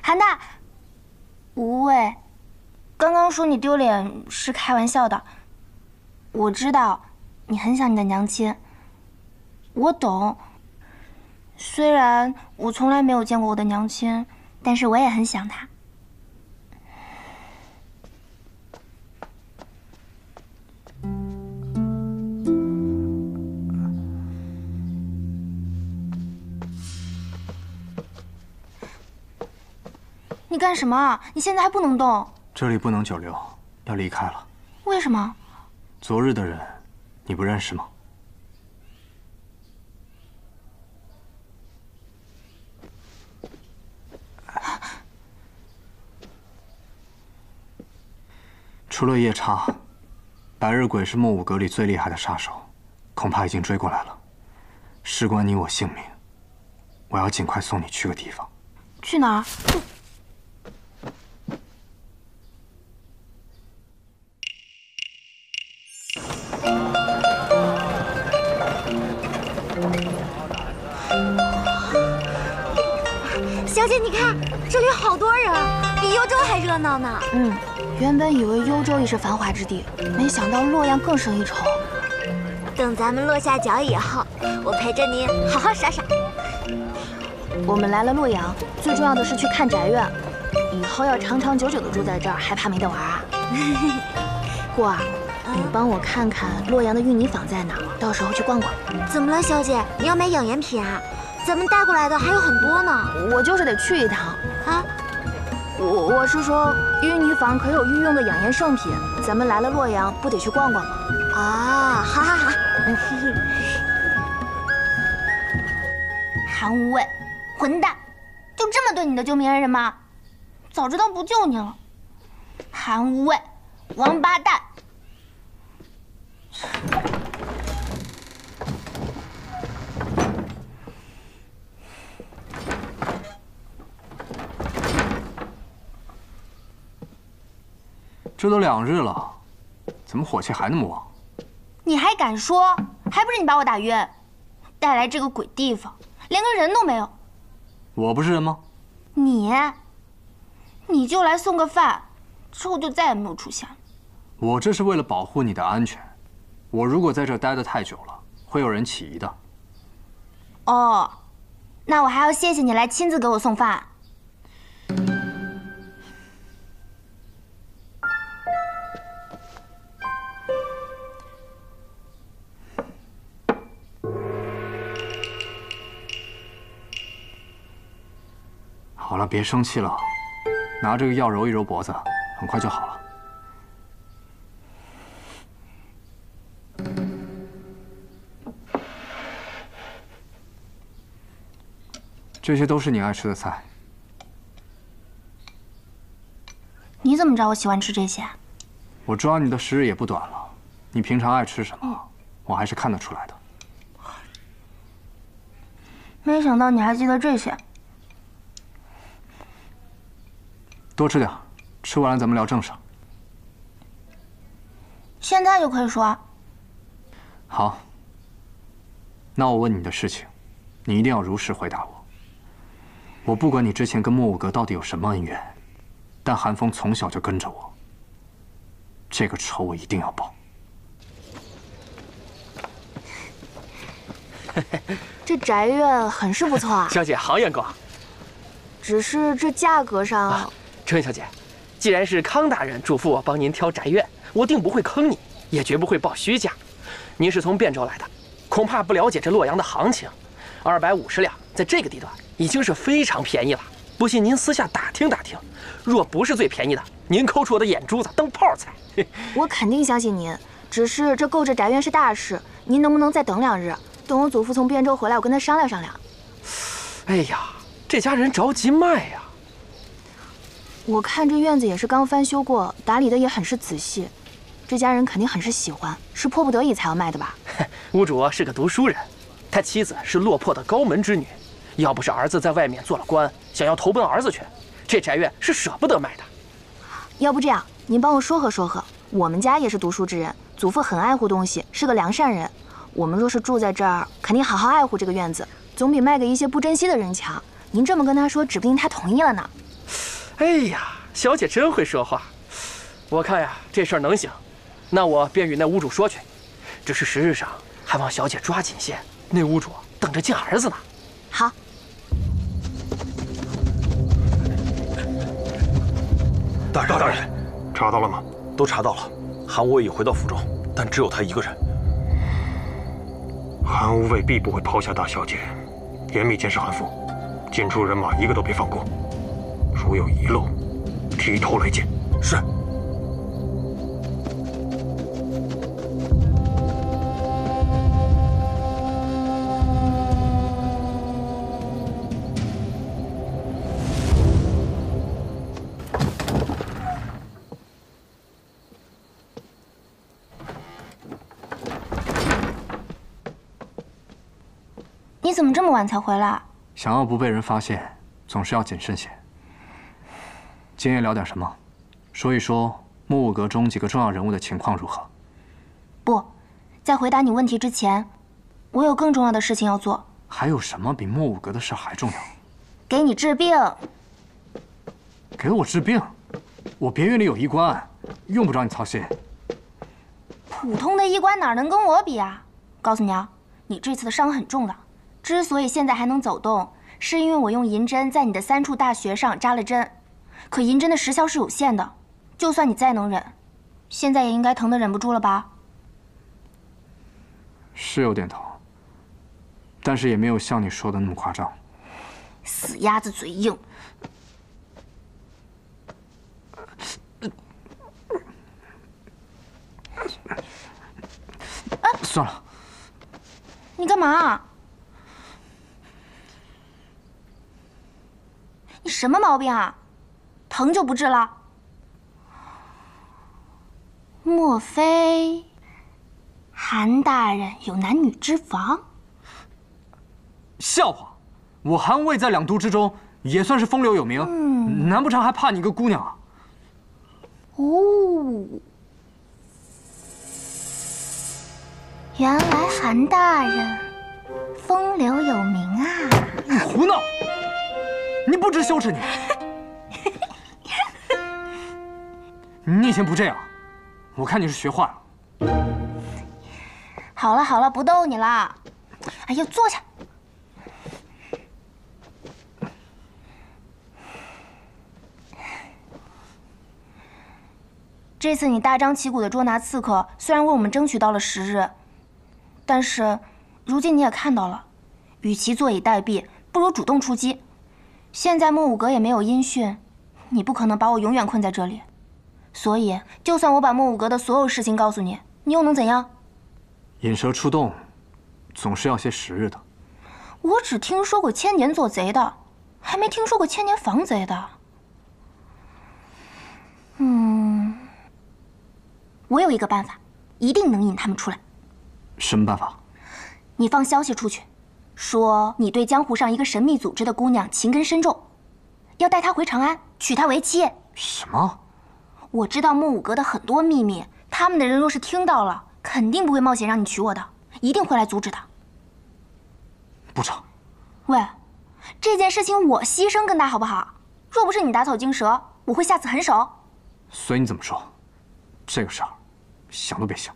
韩大，无畏，刚刚说你丢脸是开玩笑的。我知道，你很想你的娘亲。我懂。虽然我从来没有见过我的娘亲，但是我也很想她。你干什么？你现在还不能动。这里不能久留，要离开了。为什么？昨日的人，你不认识吗？除了夜叉，白日鬼是木武阁里最厉害的杀手，恐怕已经追过来了。事关你我性命，我要尽快送你去个地方。去哪儿？你看，这里好多人，比幽州还热闹呢。嗯，原本以为幽州也是繁华之地，没想到洛阳更胜一筹。等咱们落下脚以后，我陪着您好好耍耍。我们来了洛阳，最重要的是去看宅院，以后要长长久久的住在这儿，还怕没得玩啊？顾儿，你帮我看看洛阳的玉泥坊在哪，到时候去逛逛。怎么了，小姐？你要买养颜品啊？咱们带过来的还有很多呢。我就是得去一趟啊。我我是说，御泥坊可有御用的养颜圣品，咱们来了洛阳，不得去逛逛吗？啊，好好好。韩无畏，混蛋，就这么对你的救命恩人吗？早知道不救你了。韩无畏，王八蛋！这都两日了，怎么火气还那么旺？你还敢说？还不是你把我打晕，带来这个鬼地方，连个人都没有。我不是人吗？你，你就来送个饭，之后就再也没有出现。我这是为了保护你的安全。我如果在这待得太久了，会有人起疑的。哦，那我还要谢谢你来亲自给我送饭。好了，别生气了，拿这个药揉一揉脖子，很快就好了。这些都是你爱吃的菜。你怎么知道我喜欢吃这些？我抓你的时日也不短了，你平常爱吃什么，我还是看得出来的。没想到你还记得这些。多吃点，吃完了咱们聊正事。现在就可以说。好。那我问你的事情，你一定要如实回答我。我不管你之前跟莫武阁到底有什么恩怨，但韩风从小就跟着我，这个仇我一定要报。这宅院很是不错啊，小姐好眼光。只是这价格上……啊，程小姐，既然是康大人嘱咐我帮您挑宅院，我定不会坑你，也绝不会报虚价。您是从汴州来的，恐怕不了解这洛阳的行情。二百五十两，在这个地段已经是非常便宜了。不信您私下打听打听，若不是最便宜的，您抠出我的眼珠子当泡菜。我肯定相信您，只是这购置宅院是大事，您能不能再等两日，等我祖父从汴州回来，我跟他商量商量。哎呀，这家人着急卖呀。我看这院子也是刚翻修过，打理的也很是仔细，这家人肯定很是喜欢，是迫不得已才要卖的吧？屋主是个读书人。他妻子是落魄的高门之女，要不是儿子在外面做了官，想要投奔儿子去，这宅院是舍不得卖的。要不这样，您帮我说和说和。我们家也是读书之人，祖父很爱护东西，是个良善人。我们若是住在这儿，肯定好好爱护这个院子，总比卖给一些不珍惜的人强。您这么跟他说，指不定他同意了呢。哎呀，小姐真会说话。我看呀，这事儿能行，那我便与那屋主说去。只是时日上，还望小姐抓紧些。那屋主等着见儿子呢。好。大人，大人，查到了吗？都查到了。韩无畏已回到府中，但只有他一个人。韩无畏必不会抛下大小姐，严密监视韩府，进出人马一个都别放过。如有遗漏，提头来见。是。你怎么这么晚才回来？想要不被人发现，总是要谨慎些。今夜聊点什么？说一说木武阁中几个重要人物的情况如何？不，在回答你问题之前，我有更重要的事情要做。还有什么比木武阁的事还重要？给你治病。给我治病？我别院里有医官，用不着你操心。普通的医官哪能跟我比啊？告诉你啊，你这次的伤很重的。之所以现在还能走动，是因为我用银针在你的三处大穴上扎了针。可银针的时效是有限的，就算你再能忍，现在也应该疼得忍不住了吧？是有点疼，但是也没有像你说的那么夸张。死鸭子嘴硬。算了。你干嘛？你什么毛病啊？疼就不治了？莫非韩大人有男女之防？笑话！我韩魏在两都之中也算是风流有名，嗯难不成还怕你一个姑娘啊？哦，原来韩大人风流有名啊！你胡闹！你不知羞耻你！你以前不这样，我看你是学坏了。好了好了，不逗你了。哎呀，坐下。这次你大张旗鼓的捉拿刺客，虽然为我们争取到了时日，但是如今你也看到了，与其坐以待毙，不如主动出击。现在莫武阁也没有音讯，你不可能把我永远困在这里。所以，就算我把莫五阁的所有事情告诉你，你又能怎样？引蛇出洞，总是要些时日的。我只听说过千年做贼的，还没听说过千年防贼的。嗯，我有一个办法，一定能引他们出来。什么办法？你放消息出去，说你对江湖上一个神秘组织的姑娘情根深重，要带她回长安，娶她为妻。什么？我知道莫武阁的很多秘密，他们的人若是听到了，肯定不会冒险让你娶我的，一定会来阻止的。不成。喂，这件事情我牺牲更大，好不好？若不是你打草惊蛇，我会下此狠手。随你怎么说，这个事儿想都别想。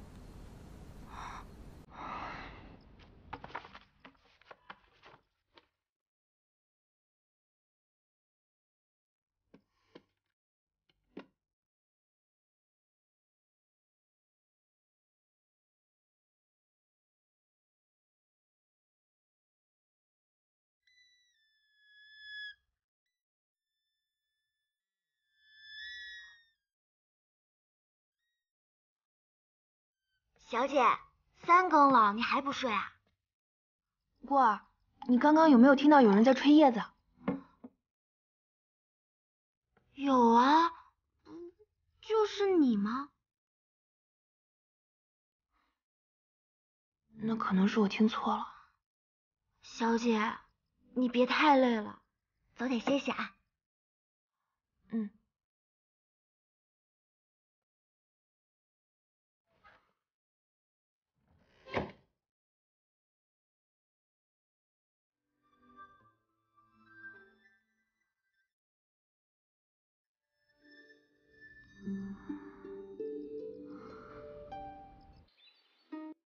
小姐，三更了，你还不睡啊？过儿，你刚刚有没有听到有人在吹叶子？有啊，就是你吗？那可能是我听错了。小姐，你别太累了，早点歇歇啊。嗯。